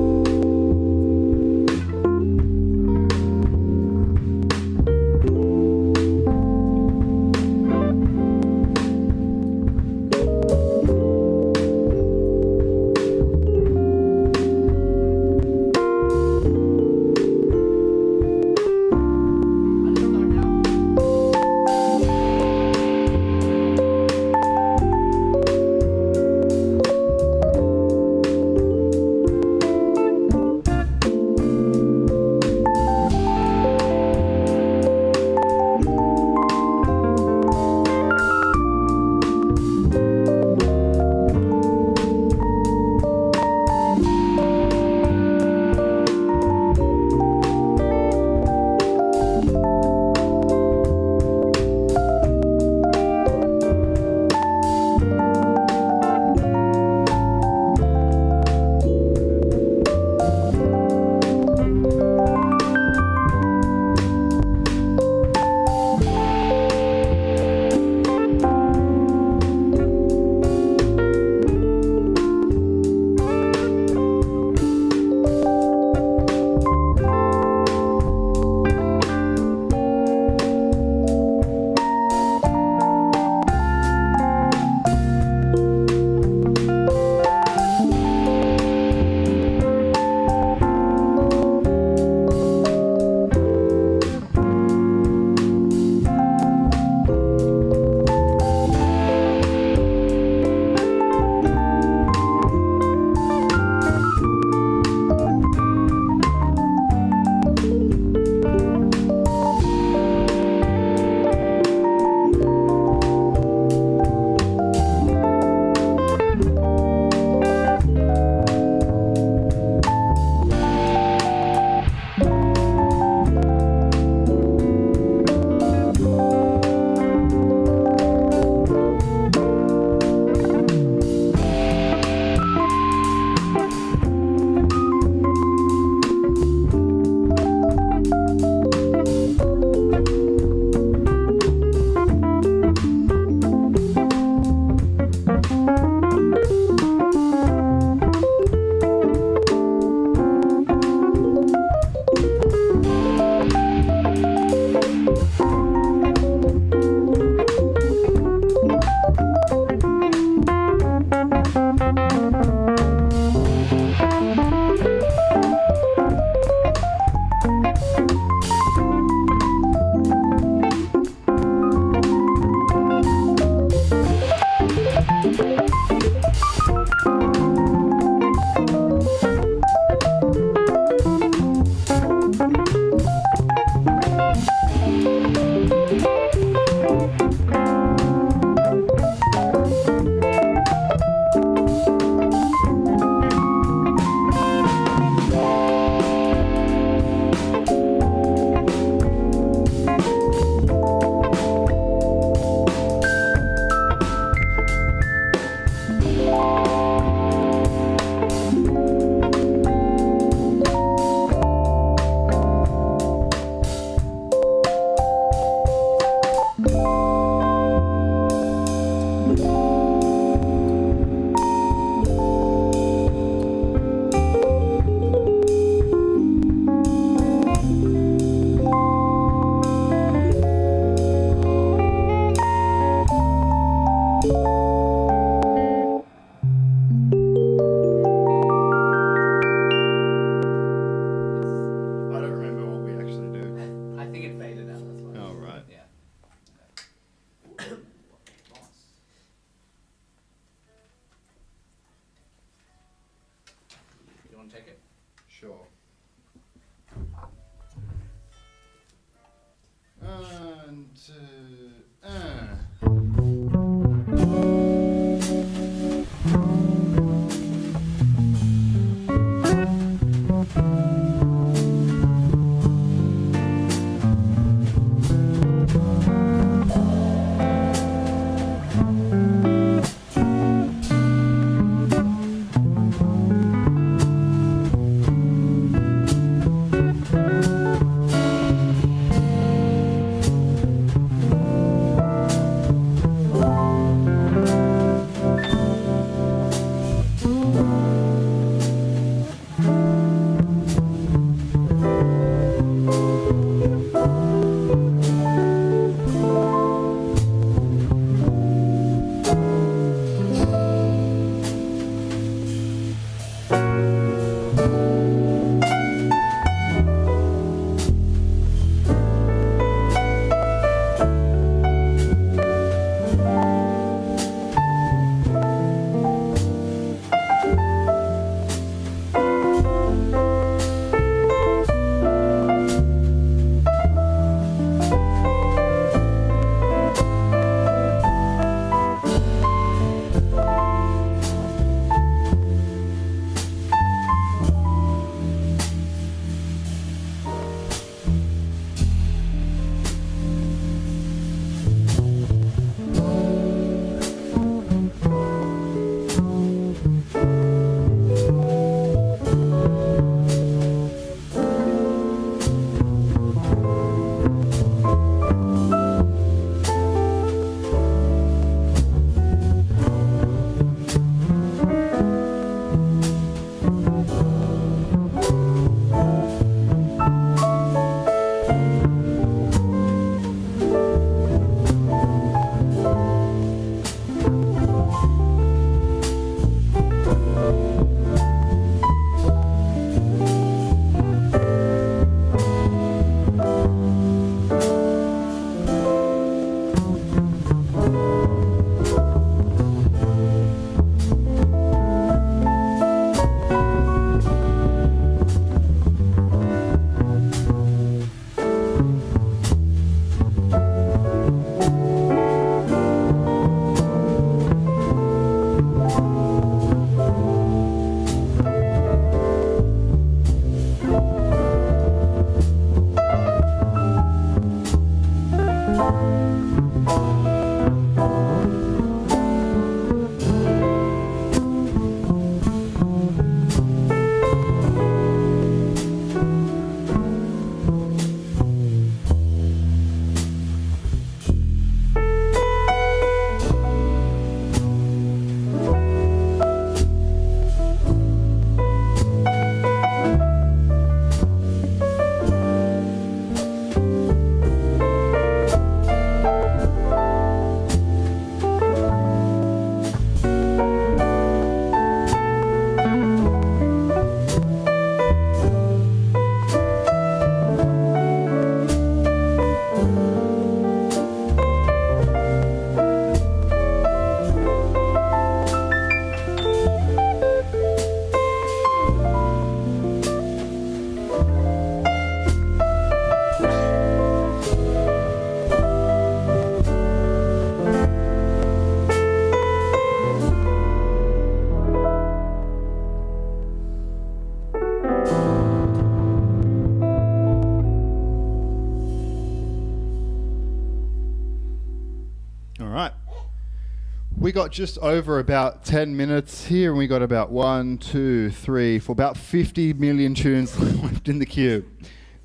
We got just over about 10 minutes here, and we got about one, two, three, for about 50 million tunes left in the queue.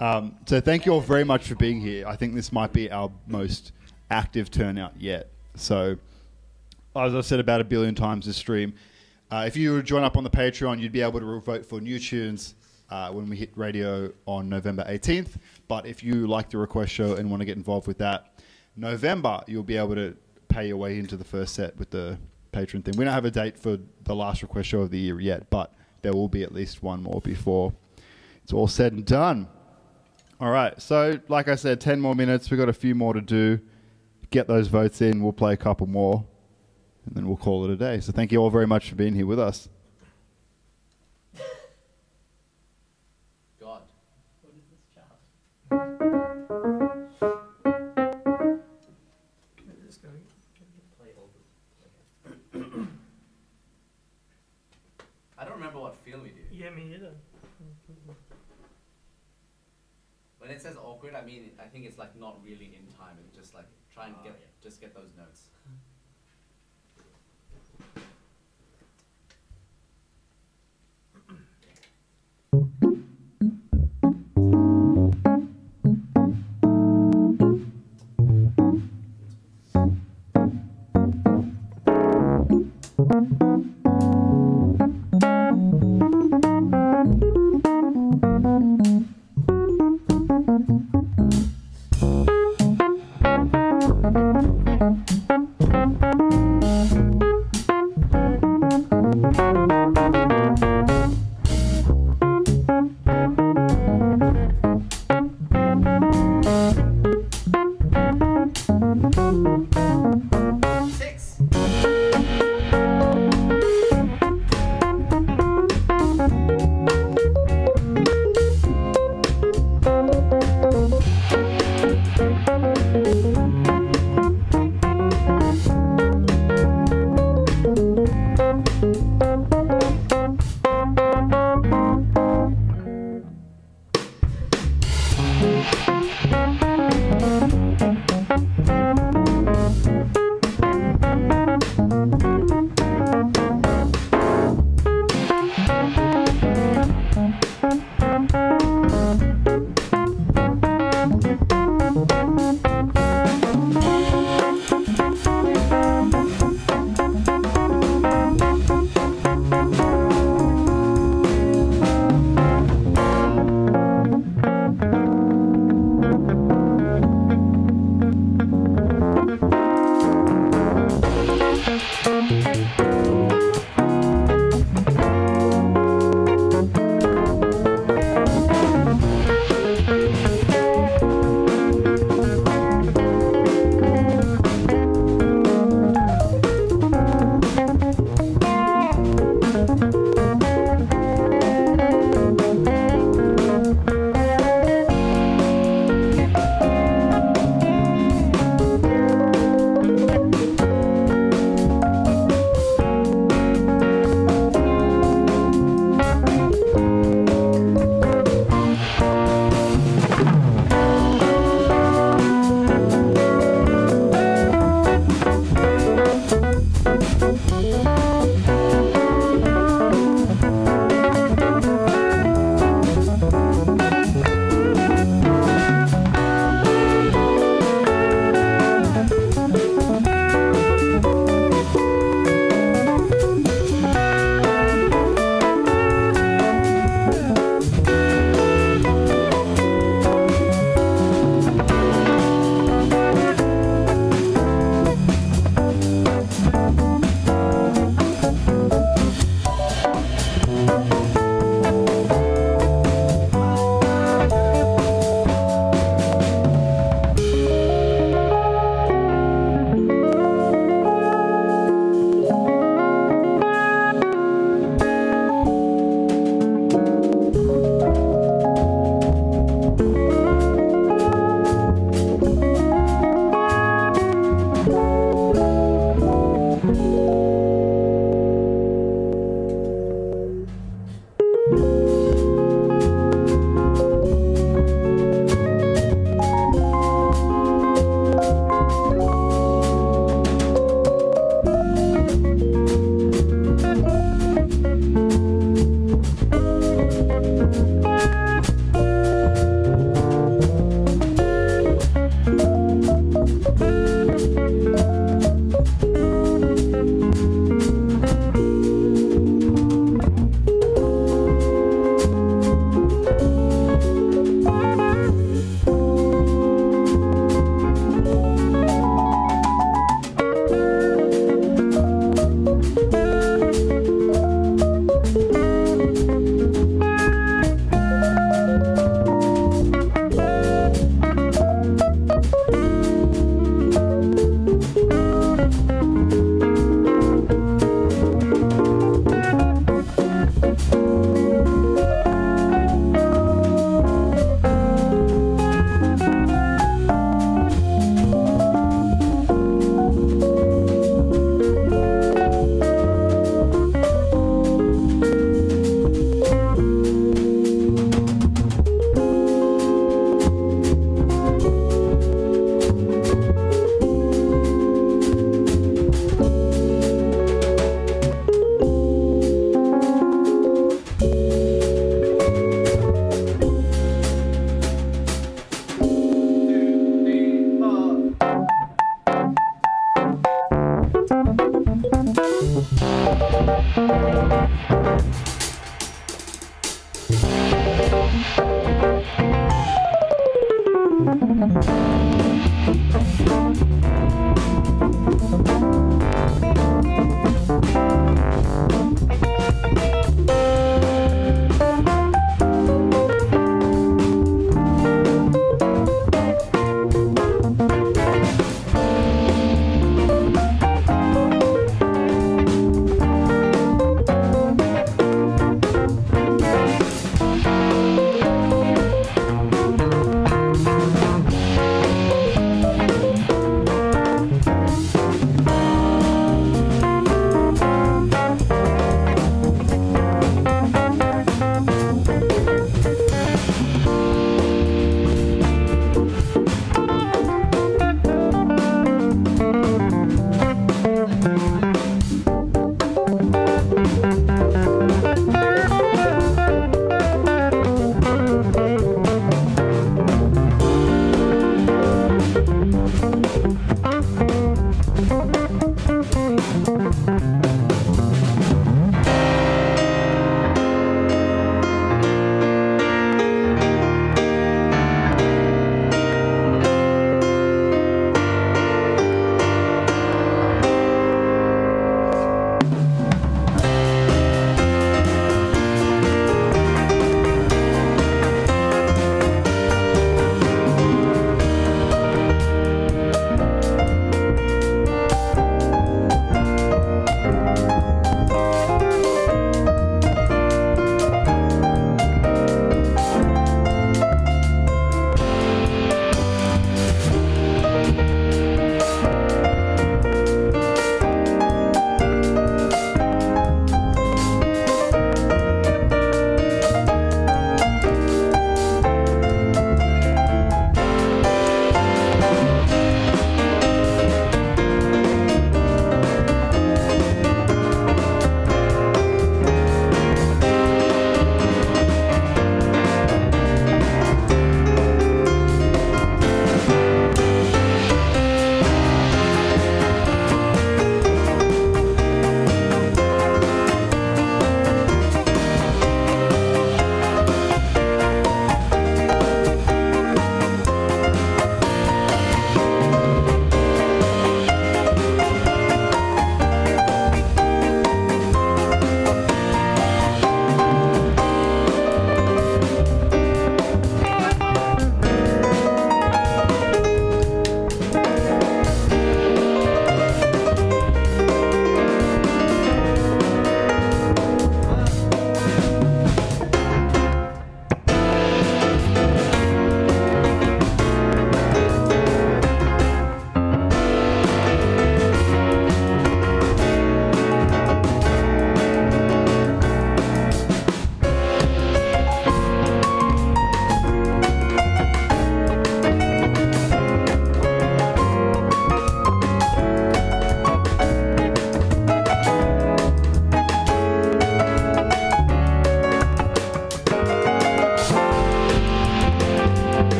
Um, so, thank you all very much for being here. I think this might be our most active turnout yet. So, as I've said about a billion times this stream, uh, if you join up on the Patreon, you'd be able to vote for new tunes uh, when we hit radio on November 18th. But if you like the request show and want to get involved with that, November you'll be able to pay your way into the first set with the Patreon thing. We don't have a date for the last request show of the year yet, but there will be at least one more before it's all said and done. All right, so like I said, 10 more minutes. We've got a few more to do. Get those votes in. We'll play a couple more, and then we'll call it a day. So thank you all very much for being here with us. Awkward, I mean I think it's like not really in time. And just like try and get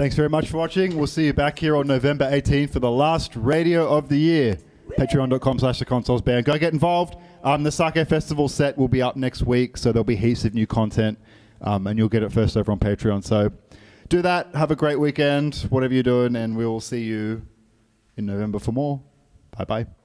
Thanks very much for watching. We'll see you back here on November 18th for the last radio of the year. Patreon.com slash the Consouls band. Go get involved. Um, the Sake Festival set will be up next week, so there'll be heaps of new content, um, and you'll get it first over on Patreon. So do that. Have a great weekend, whatever you're doing, and we will see you in November for more. Bye bye.